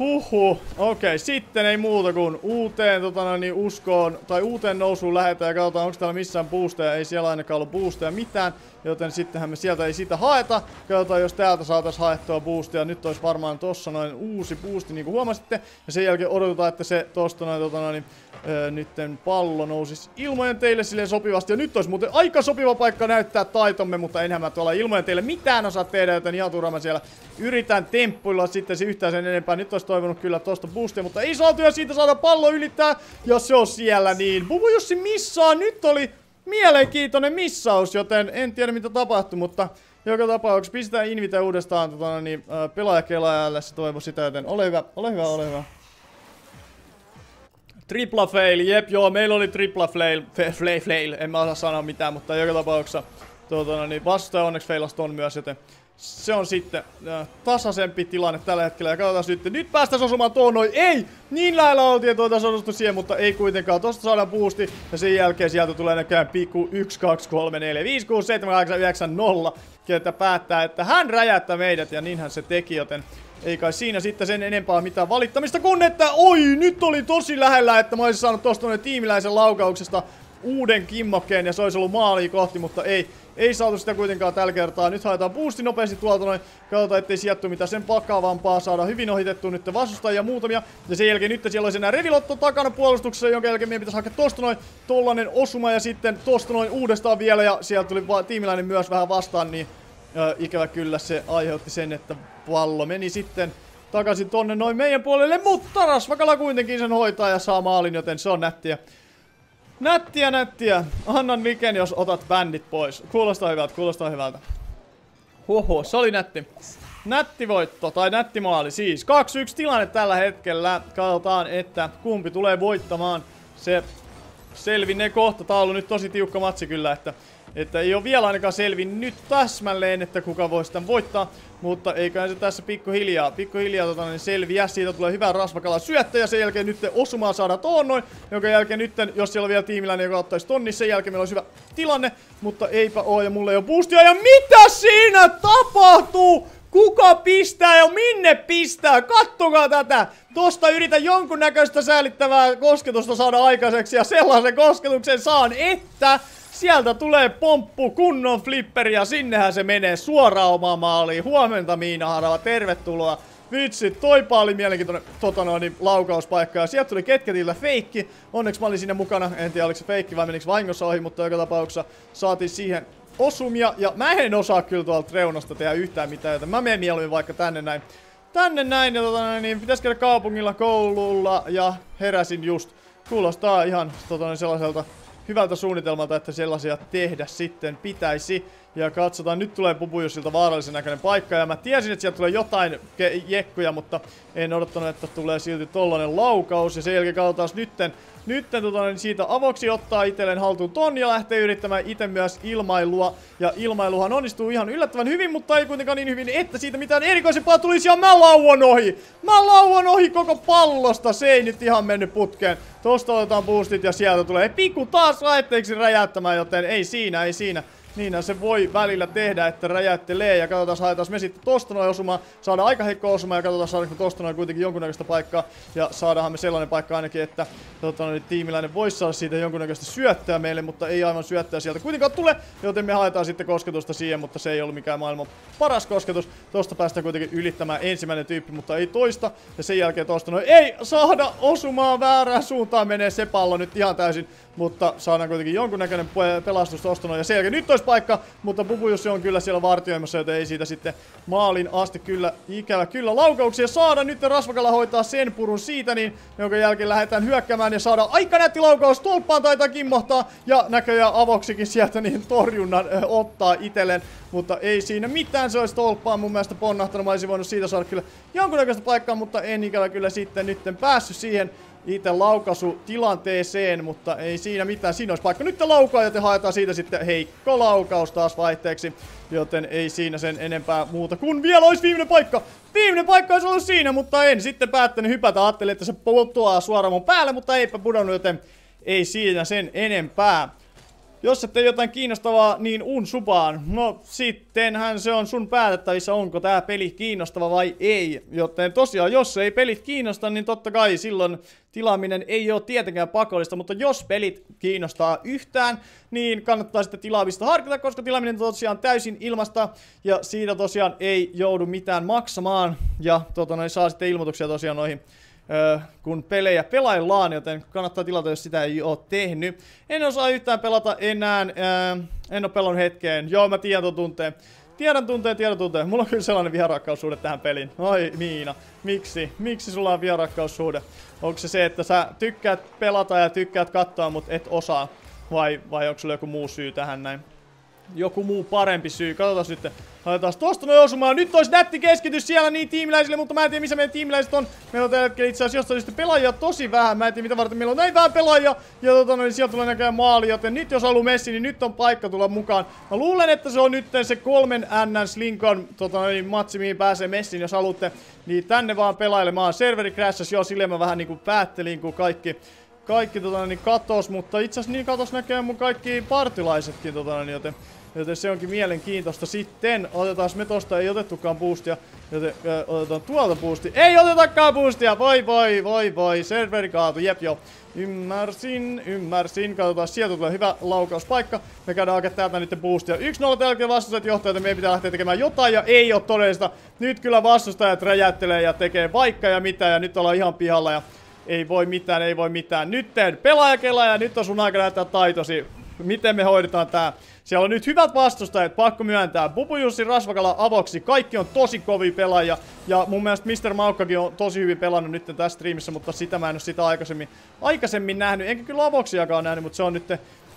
Huhhuh. Okei, okay, sitten ei muuta kuin uuteen tota noin, niin uskoon, tai uuteen nousuun lähetään ja katsotaan onko täällä missään boosteja. Ei siellä ainakaan ollut boosteja mitään, joten sittenhän me sieltä ei sitä haeta. Katsotaan jos täältä saatais haettua boostia. Nyt olisi varmaan tossa noin uusi boosti niin kuin huomasitte. Ja sen jälkeen odotetaan, että se tosta noin, tota noin öö, nytten pallo nousisi ilmojen teille silleen sopivasti. Ja nyt olisi muuten aika sopiva paikka näyttää taitomme, mutta enhän mä tuolla ilmojen teille mitään osaa tehdä, joten ihan turha mä siellä yritän temppuilla sitten se yhtään sen enempää. Nyt olisi toivonut kyllä tosta boostia, mutta ei saatu ja siitä saada pallo ylittää. Ja se on siellä niin. Bubu Jussi missaa, nyt oli mielenkiintoinen missaus, joten en tiedä mitä tapahtui, mutta joka tapauksessa pistetään invite uudestaan tota, niin, pelaajakelaajalle, se toivo sitä, joten ole hyvä, ole hyvä, ole hyvä. Tripla fail, jep joo, meillä oli tripla fail, fail, fail, en mä osaa sanoa mitään, mutta joka tapauksessa tuota, no niin, vastustaja onneksi failasi ton myös, joten se on sitten äh, tasaisempi tilanne tällä hetkellä. Ja katsotaan nyt. Nyt päästäisiin osumaan tuon noin. Ei! Niin lähellä oltiin, että voitaisiin osuttu siihen, mutta ei kuitenkaan. Tosta saadaan boosti. Ja sen jälkeen sieltä tulee näköjään pikku 1, 2, 3, 4, 5, 6, 7, 8, 9, 0. Ketä päättää, että hän räjäyttää meidät. Ja niinhän se teki, joten ei kai siinä sitten sen enempää mitään valittamista, kun että oi, nyt oli tosi lähellä, että mä olisin saanut tosta tiimiläisen laukauksesta uuden kimmokkeen ja se olisi ollut maali kohti, mutta ei, ei saatu sitä kuitenkaan tällä kertaa. Nyt haetaan boosti nopeasti tuolta noin. Katsotaan, ettei sieltä mitään sen pakavampaa. Saada hyvin ohitettu nyt vastustajia muutamia. Ja sen jälkeen nyt siellä olisi enää revilotto takana puolustuksessa, jonka jälkeen meidän pitäisi hakea tosta noin tollanen osuma ja sitten tosta noin uudestaan vielä. Ja sieltä tuli tiimiläinen myös vähän vastaan, niin äh, ikävä kyllä se aiheutti sen, että pallo meni sitten takaisin tonne noin meidän puolelle, mutta Rasvakala kuitenkin sen hoitaa ja saa maalin, joten se on nättiä. Nättiä, nättiä. Annan Viken, jos otat bändit pois. Kuulostaa hyvältä, kuulostaa hyvältä. Huhu, se oli nätti. Nätti voitto, tai nätti maali siis. 2-1 tilanne tällä hetkellä. Katsotaan, että kumpi tulee voittamaan. Se selvinee kohta. Tää on ollut nyt tosi tiukka matsi kyllä, että että ei ole vielä ainakaan selvinnyt täsmälleen, että kuka voi sitä voittaa. Mutta eiköhän se tässä pikkuhiljaa, pikkuhiljaa tota, niin selviä. Siitä tulee hyvä rasvakala syöttö ja sen jälkeen nyt osumaa saada tuon noin. Jonka jälkeen nyt, jos siellä on vielä tiimiläinen, joka ottaisi tonni, niin sen jälkeen meillä olisi hyvä tilanne. Mutta eipä oo ja mulla ei ole boostia. Ja mitä siinä tapahtuu? Kuka pistää ja minne pistää? Kattokaa tätä! Tosta yritän jonkunnäköistä säällittävää kosketusta saada aikaiseksi ja sellaisen kosketuksen saan, että Sieltä tulee pomppu, kunnon flipperi ja sinnehän se menee suoraan omaan maaliin. Huomenta Miina Harava, tervetuloa. Vitsi, toipa oli mielenkiintoinen tota noin, laukauspaikka ja sieltä tuli Ketketillä feikki. Onneksi mä olin siinä mukana, en tiedä oliko se feikki vai menikö vahingossa ohi, mutta joka tapauksessa saatiin siihen osumia. Ja mä en osaa kyllä tuolta reunasta tehdä yhtään mitään, joten mä menen mieluummin vaikka tänne näin. Tänne näin, ja tota, niin pitäisi käydä kaupungilla, koululla ja heräsin just. Kuulostaa ihan tota, sellaiselta hyvältä suunnitelmalta, että sellaisia tehdä sitten pitäisi. Ja katsotaan, nyt tulee Pupujussilta vaarallisen näköinen paikka. Ja mä tiesin, että sieltä tulee jotain jekkuja, mutta en odottanut, että tulee silti tollanen laukaus. Ja sen jälkeen katsotaan nytten, nytten tota, niin siitä avoksi ottaa itselleen haltuun ton ja lähtee yrittämään itse myös ilmailua. Ja ilmailuhan onnistuu ihan yllättävän hyvin, mutta ei kuitenkaan niin hyvin, että siitä mitään erikoisempaa tulisi. Ja mä lauon ohi! Mä lauon ohi koko pallosta! Se ei nyt ihan mennyt putkeen. Tosta otetaan boostit ja sieltä tulee pikku taas laitteeksi räjäyttämään, joten ei siinä, ei siinä. Niinhän se voi välillä tehdä, että räjäyttelee ja katsotaan haetaan me sitten tosta noin osumaan. Saadaan aika heikko osuma ja katsotaan saadaanko tosta noin kuitenkin jonkunnäköistä paikkaa. Ja saadaan me sellainen paikka ainakin, että tota, noin, tiimiläinen voisi saada siitä jonkunnäköistä syöttää meille, mutta ei aivan syöttää sieltä kuitenkaan tule. Joten me haetaan sitten kosketusta siihen, mutta se ei ollut mikään maailman paras kosketus. Tosta päästään kuitenkin ylittämään ensimmäinen tyyppi, mutta ei toista. Ja sen jälkeen tosta noin ei saada osumaan väärään suuntaan menee se pallo nyt ihan täysin. Mutta saadaan kuitenkin jonkunnäköinen pelastus noin. Ja sen jälkeen nyt olisi paikka, mutta Pupujussi on kyllä siellä vartioimassa, joten ei siitä sitten maalin asti kyllä ikävä kyllä laukauksia saada. Nyt Rasvakalla hoitaa sen purun siitä, niin jonka jälkeen lähdetään hyökkäämään ja saada aika nätti laukaus. Tolppaan taitaa kimmohtaa ja näköjään avoksikin sieltä niin torjunnan ö, ottaa itellen. Mutta ei siinä mitään, se olisi tolppaan mun mielestä ponnahtanut. Mä olisin voinut siitä saada kyllä jonkunnäköistä paikkaa, mutta en ikävä kyllä sitten nytten päässyt siihen itse laukaisu tilanteeseen, mutta ei siinä mitään. Siinä olisi paikka nyt laukaa, joten haetaan siitä sitten heikko laukaus taas vaihteeksi. Joten ei siinä sen enempää muuta kuin vielä olisi viimeinen paikka. Viimeinen paikka olisi ollut siinä, mutta en sitten päättänyt hypätä. Ajattelin, että se putoaa suoraan mun päälle, mutta eipä pudonnut, joten ei siinä sen enempää. Jos ette jotain kiinnostavaa, niin unsupaan. No sittenhän se on sun päätettävissä, onko tää peli kiinnostava vai ei. Joten tosiaan, jos ei pelit kiinnosta, niin totta kai silloin tilaaminen ei ole tietenkään pakollista. Mutta jos pelit kiinnostaa yhtään, niin kannattaa sitten tilaamista harkita, koska tilaaminen on tosiaan täysin ilmasta. Ja siitä tosiaan ei joudu mitään maksamaan. Ja tota, noin, saa sitten ilmoituksia tosiaan noihin kun pelejä pelaillaan, joten kannattaa tilata, jos sitä ei ole tehnyt. En osaa yhtään pelata enää, en ole pelannut hetkeen. Joo, mä tiedän tuon tunteen. Tiedän tunteen, tiedän tunteen. Mulla on kyllä sellainen viharakkaussuhde tähän peliin. Oi Miina, miksi? Miksi sulla on viharakkaussuhde? Onko se se, että sä tykkäät pelata ja tykkäät katsoa, mutta et osaa? Vai, vai onko sulla joku muu syy tähän näin? Joku muu parempi syy. Katsotaan nyt. Laitetaan tosta noin osumaan. Nyt olisi nätti keskitys siellä niin tiimiläisille, mutta mä en tiedä missä meidän tiimiläiset on. Meillä on tällä hetkellä itse asiassa jostain syystä pelaajia tosi vähän. Mä en tiedä mitä varten meillä on näin vähän pelaajia. Ja tota noin, sieltä tulee näköjään maali, joten nyt jos haluaa messi, niin nyt on paikka tulla mukaan. Mä luulen, että se on nyt se kolmen NS Lincoln tota noin, matsi, mihin pääsee messiin, jos haluatte. Niin tänne vaan pelailemaan. Serveri crashas, joo, silleen mä vähän niinku päättelin, kun kaikki kaikki tota, niin katos, mutta itse asiassa niin katos näkee mun kaikki partilaisetkin, tota, niin, joten Joten se onkin mielenkiintoista. Sitten otetaan me tosta, ei otettukaan boostia. Joten ö, otetaan tuolta boosti. Ei otetakaan boostia! Voi voi voi voi. Serveri kaatu, jep jo. Ymmärsin, ymmärsin. Katsotaan, sieltä tulee hyvä laukauspaikka. Me käydään oikein täältä nyt boostia. 1-0 tälläkin vastustajat johtajat, meidän pitää lähteä tekemään jotain ja ei ole todellista. Nyt kyllä vastustajat räjättelee ja tekee vaikka ja mitä ja nyt ollaan ihan pihalla ja ei voi mitään, ei voi mitään. Nyt teen pelaajakela ja nyt on sun aika näyttää taitosi. Miten me hoidetaan tää? Siellä on nyt hyvät vastustajat, pakko myöntää. Bubu Jussi Rasvakala avoksi, kaikki on tosi kovia pelaajia. Ja mun mielestä Mr. Maukkakin on tosi hyvin pelannut nyt tässä streamissä, mutta sitä mä en ole sitä aikaisemmin, aikaisemmin nähnyt. Enkä kyllä avoksiakaan nähnyt, mutta se on nyt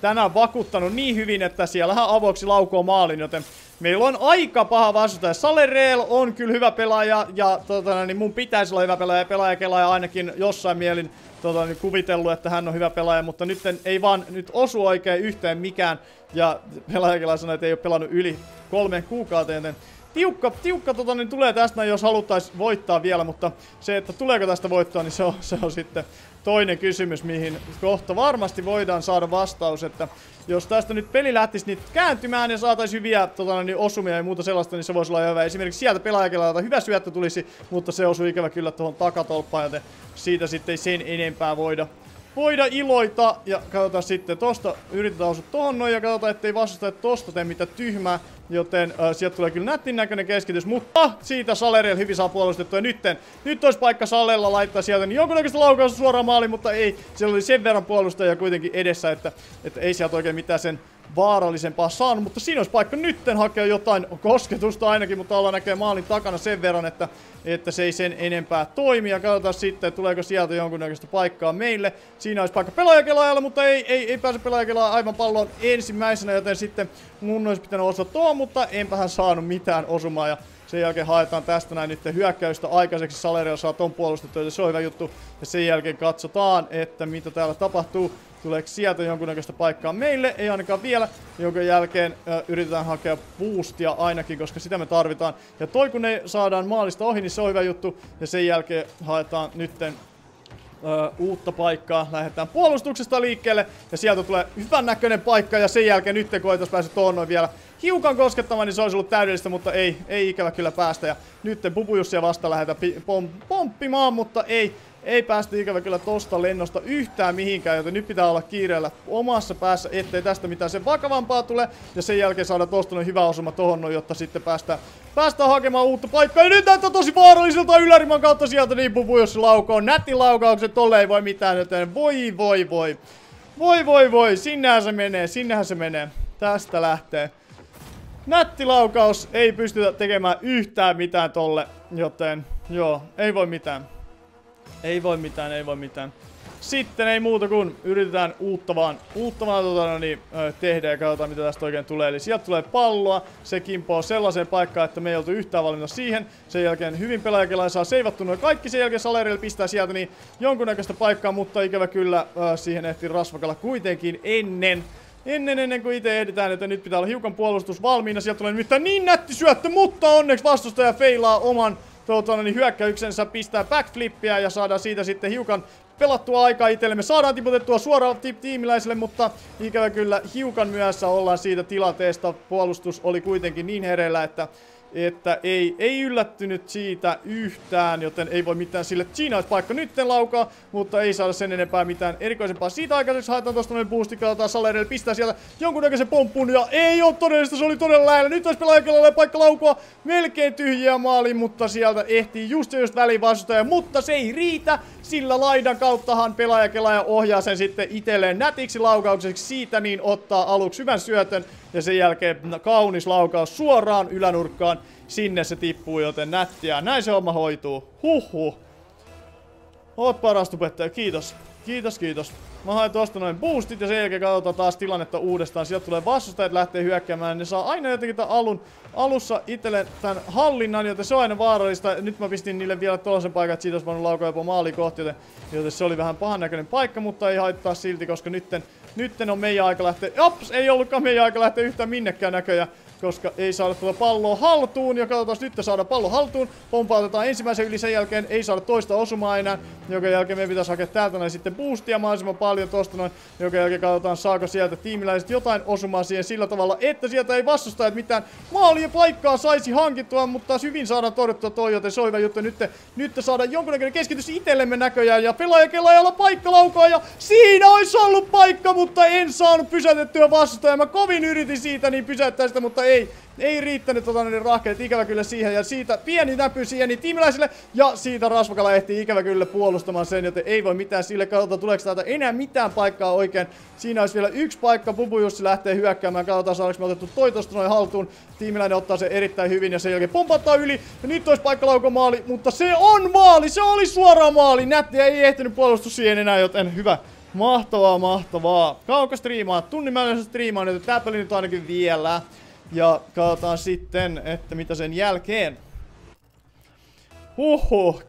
tänään vakuuttanut niin hyvin, että siellähän avoksi laukoo maalin, joten meillä on aika paha vastustaja. Salereel on kyllä hyvä pelaaja ja tota, niin mun pitäisi olla hyvä pelaaja. Pelaajakelaaja ainakin jossain mielin tota, niin kuvitellut, että hän on hyvä pelaaja, mutta nyt ei vaan nyt osu oikein yhteen mikään. Ja pelaajakelaaja sanoi, että ei ole pelannut yli kolmeen kuukauteen, joten tiukka, tiukka tota, niin tulee tästä, jos haluttaisiin voittaa vielä, mutta se, että tuleeko tästä voittoa, niin se on, se on sitten toinen kysymys, mihin kohta varmasti voidaan saada vastaus, että jos tästä nyt peli lähtisi niitä kääntymään ja saataisiin hyviä tota, niin osumia ja muuta sellaista, niin se voisi olla hyvä. Esimerkiksi sieltä pelaajakelalta hyvä syöttö tulisi, mutta se osui ikävä kyllä tuohon takatolppaan, joten siitä sitten ei sen enempää voida voida iloita. Ja katsotaan sitten, tosta yritetään osua tohon noin ja katsotaan, ettei vastustajat tosta tee mitään tyhmää. Joten äh, sieltä tulee kyllä nättin näköinen keskitys, mutta siitä Saleriel hyvin saa puolustettua. Nytten, nyt olisi paikka Salella laittaa sieltä niin jonkunnäköistä laukausta suoraan maaliin, mutta ei. Siellä oli sen verran puolustajia kuitenkin edessä, että, että ei sieltä oikein mitään sen vaarallisempaa saanut, mutta siinä olisi paikka nytten hakea jotain kosketusta ainakin, mutta ollaan näkee maalin takana sen verran, että, että se ei sen enempää toimi. Ja katsotaan sitten, tuleeko sieltä jonkunnäköistä paikkaa meille. Siinä olisi paikka pelaajakelaajalla, mutta ei, ei, ei pääse pelaajakelaaja aivan pallon ensimmäisenä, joten sitten mun olisi pitänyt osua tuo, mutta enpähän saanut mitään osumaa. Ja sen jälkeen haetaan tästä näin nyt hyökkäystä aikaiseksi. Salerio saa ton puolustettua, se on hyvä juttu. Ja sen jälkeen katsotaan, että mitä täällä tapahtuu. Tuleeko sieltä jonkunnäköistä paikkaa meille? Ei ainakaan vielä. Jonka jälkeen ö, yritetään hakea boostia ainakin, koska sitä me tarvitaan. Ja toi kun ne saadaan maalista ohi, niin se on hyvä juttu. Ja sen jälkeen haetaan nytten ö, uutta paikkaa. Lähdetään puolustuksesta liikkeelle. Ja sieltä tulee hyvän näköinen paikka. Ja sen jälkeen nyt kun ei pääse tuon noin vielä hiukan koskettamaan, niin se olisi ollut täydellistä, mutta ei, ei ikävä kyllä päästä. Ja nyt Pupujussia vasta lähdetään pom pomppimaan, mutta ei ei päästä ikävä kyllä tosta lennosta yhtään mihinkään, joten nyt pitää olla kiireellä omassa päässä, ettei tästä mitään sen vakavampaa tule. Ja sen jälkeen saada tosta noin hyvä osuma tohon noin, jotta sitten päästään, päästään hakemaan uutta paikkaa. Ja nyt näyttää tosi vaaralliselta yläriman kautta sieltä niin pupu, jos laukoo. Nätti laukaukset, tolle ei voi mitään, joten voi voi voi. Voi voi voi, sinnehän se menee, sinnehän se menee. tästä lähtee. Nätti laukaus, ei pystytä tekemään yhtään mitään tolle, joten joo, ei voi mitään. Ei voi mitään, ei voi mitään. Sitten ei muuta kuin yritetään uutta vaan, uutta vaan tota, no niin, tehdä ja katsotaan mitä tästä oikein tulee. Eli sieltä tulee palloa, se kimpoo sellaiseen paikkaan, että me ei oltu yhtään valmiina siihen. Sen jälkeen hyvin pelaajakelain saa seivattu noin kaikki, sen jälkeen Salerille pistää sieltä niin jonkunnäköistä paikkaa, mutta ikävä kyllä siihen ehtii Rasvakalla kuitenkin ennen Ennen ennen kuin itse ehditään, että nyt pitää olla hiukan puolustus valmiina. Sieltä tulee nimittäin niin nätti syöttö, mutta onneksi vastustaja feilaa oman tuota, niin hyökkäyksensä, pistää backflippiä ja saadaan siitä sitten hiukan pelattua aikaa itsellemme. Saadaan tiputettua suoraan ti tiimiläiselle, mutta ikävä kyllä hiukan myöhässä ollaan siitä tilanteesta. Puolustus oli kuitenkin niin hereillä, että että ei, ei yllättynyt siitä yhtään, joten ei voi mitään sille. Siinä olisi paikka nytten laukaa, mutta ei saada sen enempää mitään erikoisempaa. Siitä aikaiseksi haetaan tosta noin boosti, katsotaan Salerille, pistää sieltä jonkunnäköisen pomppun ja ei ole todellista, se oli todella lähellä. Nyt olisi pelaajakelalle paikka laukua, melkein tyhjiä maali, mutta sieltä ehtii just just väliin vastustaja, mutta se ei riitä, sillä laidan kauttahan pelaajakelaaja ohjaa sen sitten itselleen nätiksi laukaukseksi. Siitä niin ottaa aluksi hyvän syötön ja sen jälkeen kaunis laukaus suoraan ylänurkkaan. Sinne se tippuu, joten nättiä. Näin se homma hoituu. Huhhuh. Oot paras tubettaja, kiitos. Kiitos, kiitos. Mä haen tosta noin boostit ja sen jälkeen katsotaan taas tilannetta uudestaan. Sieltä tulee vastustajat lähtee hyökkäämään. Ne saa aina jotenkin tämän alun, alussa itselleen tämän hallinnan, joten se on aina vaarallista. Nyt mä pistin niille vielä tollasen paikan, että siitä olisi voinut laukaa jopa maali kohti, joten, joten se oli vähän pahan näköinen paikka, mutta ei haittaa silti, koska nytten, nytten on meidän aika lähteä... Ops, ei ollutkaan meidän aika lähteä yhtään minnekään näköjään koska ei saada tuota palloa haltuun. Ja katsotaan nyt saada pallo haltuun. Pompautetaan ensimmäisen yli, sen jälkeen ei saada toista osumaa enää. Joka jälkeen meidän pitäisi hakea täältä näin sitten boostia mahdollisimman paljon tosta noin. Joka jälkeen katsotaan saako sieltä tiimiläiset jotain osumaa siihen sillä tavalla, että sieltä ei vastustajat mitään maalia paikkaa saisi hankittua, mutta hyvin saadaan torjuttua toi, joten se on hyvä juttu. Nyt, nyt saadaan jonkunnäköinen keskitys itsellemme näköjään ja pelaajakelaajalla paikka laukaa ja siinä olisi ollut paikka, mutta en saanut pysäytettyä vastustajaa. Mä kovin yritin siitä niin pysäyttää sitä, mutta ei, ei riittänyt tota ne rahkeet ikävä kyllä siihen ja siitä pieni näpy siihen niin tiimiläisille ja siitä Rasvakala ehti ikävä kyllä puolustamaan sen, joten ei voi mitään sille katsotaan tuleeko täältä enää mitään paikkaa oikein. Siinä olisi vielä yksi paikka, Bubu Jussi lähtee hyökkäämään, katsotaan saadaanko me otettu toi tosta noin haltuun. Tiimiläinen ottaa sen erittäin hyvin ja sen jälkeen pompattaa yli ja nyt olisi paikka lauko maali, mutta se on maali, se oli suora maali, nätti ei ehtinyt puolustus siihen enää, joten hyvä. Mahtavaa, mahtavaa. Kauko striimaa, tunnin mä striimaan, joten tää peli nyt ainakin vielä. Ja katsotaan sitten, että mitä sen jälkeen. Huhhuh.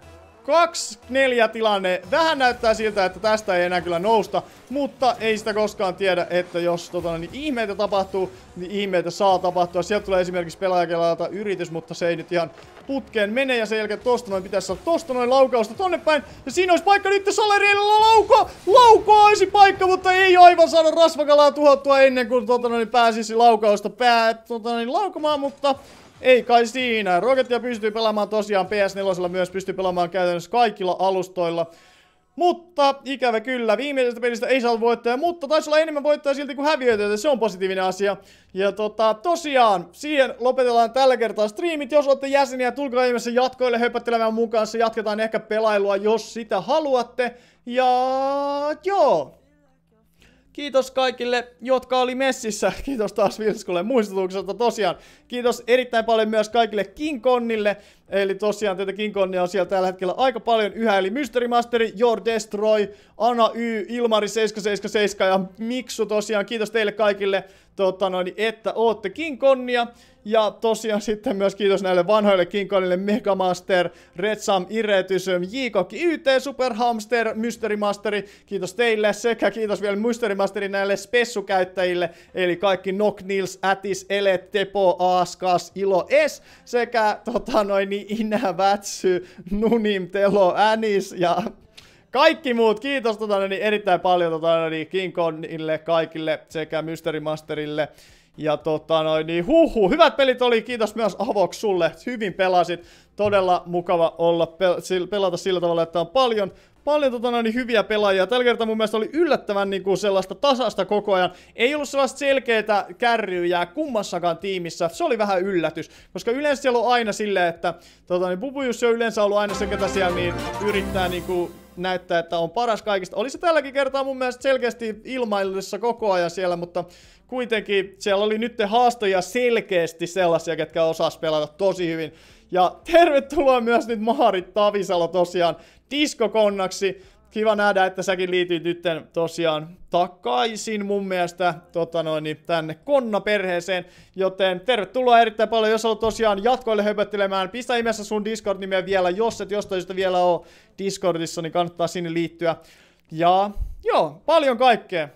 2-4 tilanne. Vähän näyttää siltä, että tästä ei enää kyllä nousta, mutta ei sitä koskaan tiedä, että jos tota, niin ihmeitä tapahtuu, niin ihmeitä saa tapahtua. Sieltä tulee esimerkiksi pelaajakelalta yritys, mutta se ei nyt ihan putkeen mene ja sen jälkeen tosta noin pitäisi saada tosta noin laukausta tonne päin. Ja siinä olisi paikka nyt Saleriella lauko! Lauko olisi paikka, mutta ei aivan saada rasvakalaa tuhottua ennen kuin tota noin pääsisi laukausta pää, tota noin laukomaan, mutta ei kai siinä. Rocketia pystyy pelaamaan tosiaan PS4 myös, pystyy pelaamaan käytännössä kaikilla alustoilla. Mutta ikävä kyllä, viimeisestä pelistä ei saa voittaja, mutta taisi olla enemmän voittaja silti kuin häviöitä, joten se on positiivinen asia. Ja tota, tosiaan, siihen lopetellaan tällä kertaa streamit. Jos olette jäseniä, tulkaa ihmeessä jatkoille höpöttelemään mukaan, se jatketaan ehkä pelailua, jos sitä haluatte. Ja joo, Kiitos kaikille, jotka oli messissä. (laughs) Kiitos taas Vilskulle muistutuksesta tosiaan. Kiitos erittäin paljon myös kaikille Kongille. Eli tosiaan tätä Konnia on siellä tällä hetkellä aika paljon yhä. Eli Mystery Masteri, Your Destroy, Ana Y, Ilmari 777 ja Miksu tosiaan. Kiitos teille kaikille, tota noin, että ootte Konnia. Ja tosiaan sitten myös kiitos näille vanhoille kinkonille Megamaster, Redsam, Iretysm, Jikokki, YT, Superhamster, Mystery Masteri. Kiitos teille sekä kiitos vielä Mystery Masterin näille spessukäyttäjille, eli kaikki Nok, Nils, Atis, Ele, Tepo, Askas, Ilo, S sekä tota noin niin Inä, Vätsy, Nunim, Telo, Anis ja kaikki muut, kiitos tota, niin erittäin paljon tota, niin King Kongille kaikille sekä Mystery Masterille. Ja tota noin, niin huhu, hyvät pelit oli, kiitos myös Avox sulle, hyvin pelasit, todella mukava olla pel pelata sillä tavalla, että on paljon, paljon tota noin, niin hyviä pelaajia. Tällä kertaa mun mielestä oli yllättävän niin kuin sellaista tasasta koko ajan. Ei ollut sellaista selkeää kärryjää kummassakaan tiimissä. Se oli vähän yllätys, koska yleensä siellä on aina silleen, että tota, niin Bubu on yleensä ollut aina se, ketä siellä niin yrittää niin kuin näyttää, että on paras kaikista. Oli se tälläkin kertaa mun mielestä selkeästi ilmailussa koko ajan siellä, mutta kuitenkin siellä oli nyt haastoja selkeästi sellaisia, ketkä osas pelata tosi hyvin. Ja tervetuloa myös nyt Maharit Tavisalo tosiaan diskokonnaksi. Kiva nähdä, että säkin liityit nyt tosiaan takaisin mun mielestä tota noin, niin tänne Konna-perheeseen. Joten tervetuloa erittäin paljon, jos haluat tosiaan jatkoille höpöttelemään. Pistä ihmeessä sun Discord-nimeä vielä, jos et jostain sitä vielä ole Discordissa, niin kannattaa sinne liittyä. Ja joo, paljon kaikkea.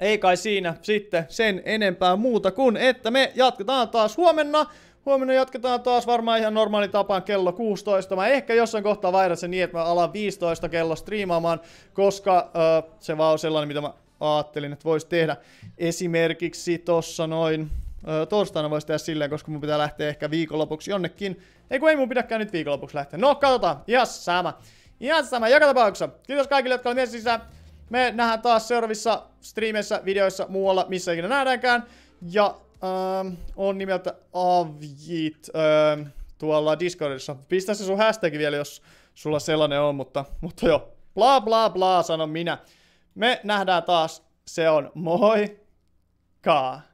Ei kai siinä sitten sen enempää muuta kuin, että me jatketaan taas huomenna. Huomenna jatketaan taas varmaan ihan normaali tapaan kello 16. Mä ehkä jossain kohtaa vaihdan sen niin, että mä alan 15 kello striimaamaan, koska öö, se vaan on sellainen, mitä mä ajattelin, että voisi tehdä. Esimerkiksi tossa noin öö, torstaina voisi tehdä silleen, koska mun pitää lähteä ehkä viikonlopuksi jonnekin. Ei kun ei mun pidäkään nyt viikonlopuksi lähteä. No, katsotaan. Ihan sama. Ihan sama. Joka tapauksessa. Kiitos kaikille, jotka olivat sisään. Me nähdään taas seuraavissa striimeissä, videoissa, muualla, missä ikinä nähdäänkään. Ja ähm, on nimeltä Avjit ähm, tuolla Discordissa. Pistä se sun hashtag vielä, jos sulla sellainen on, mutta, mutta joo. Bla bla bla, sanon minä. Me nähdään taas. Se on moi. Kaa.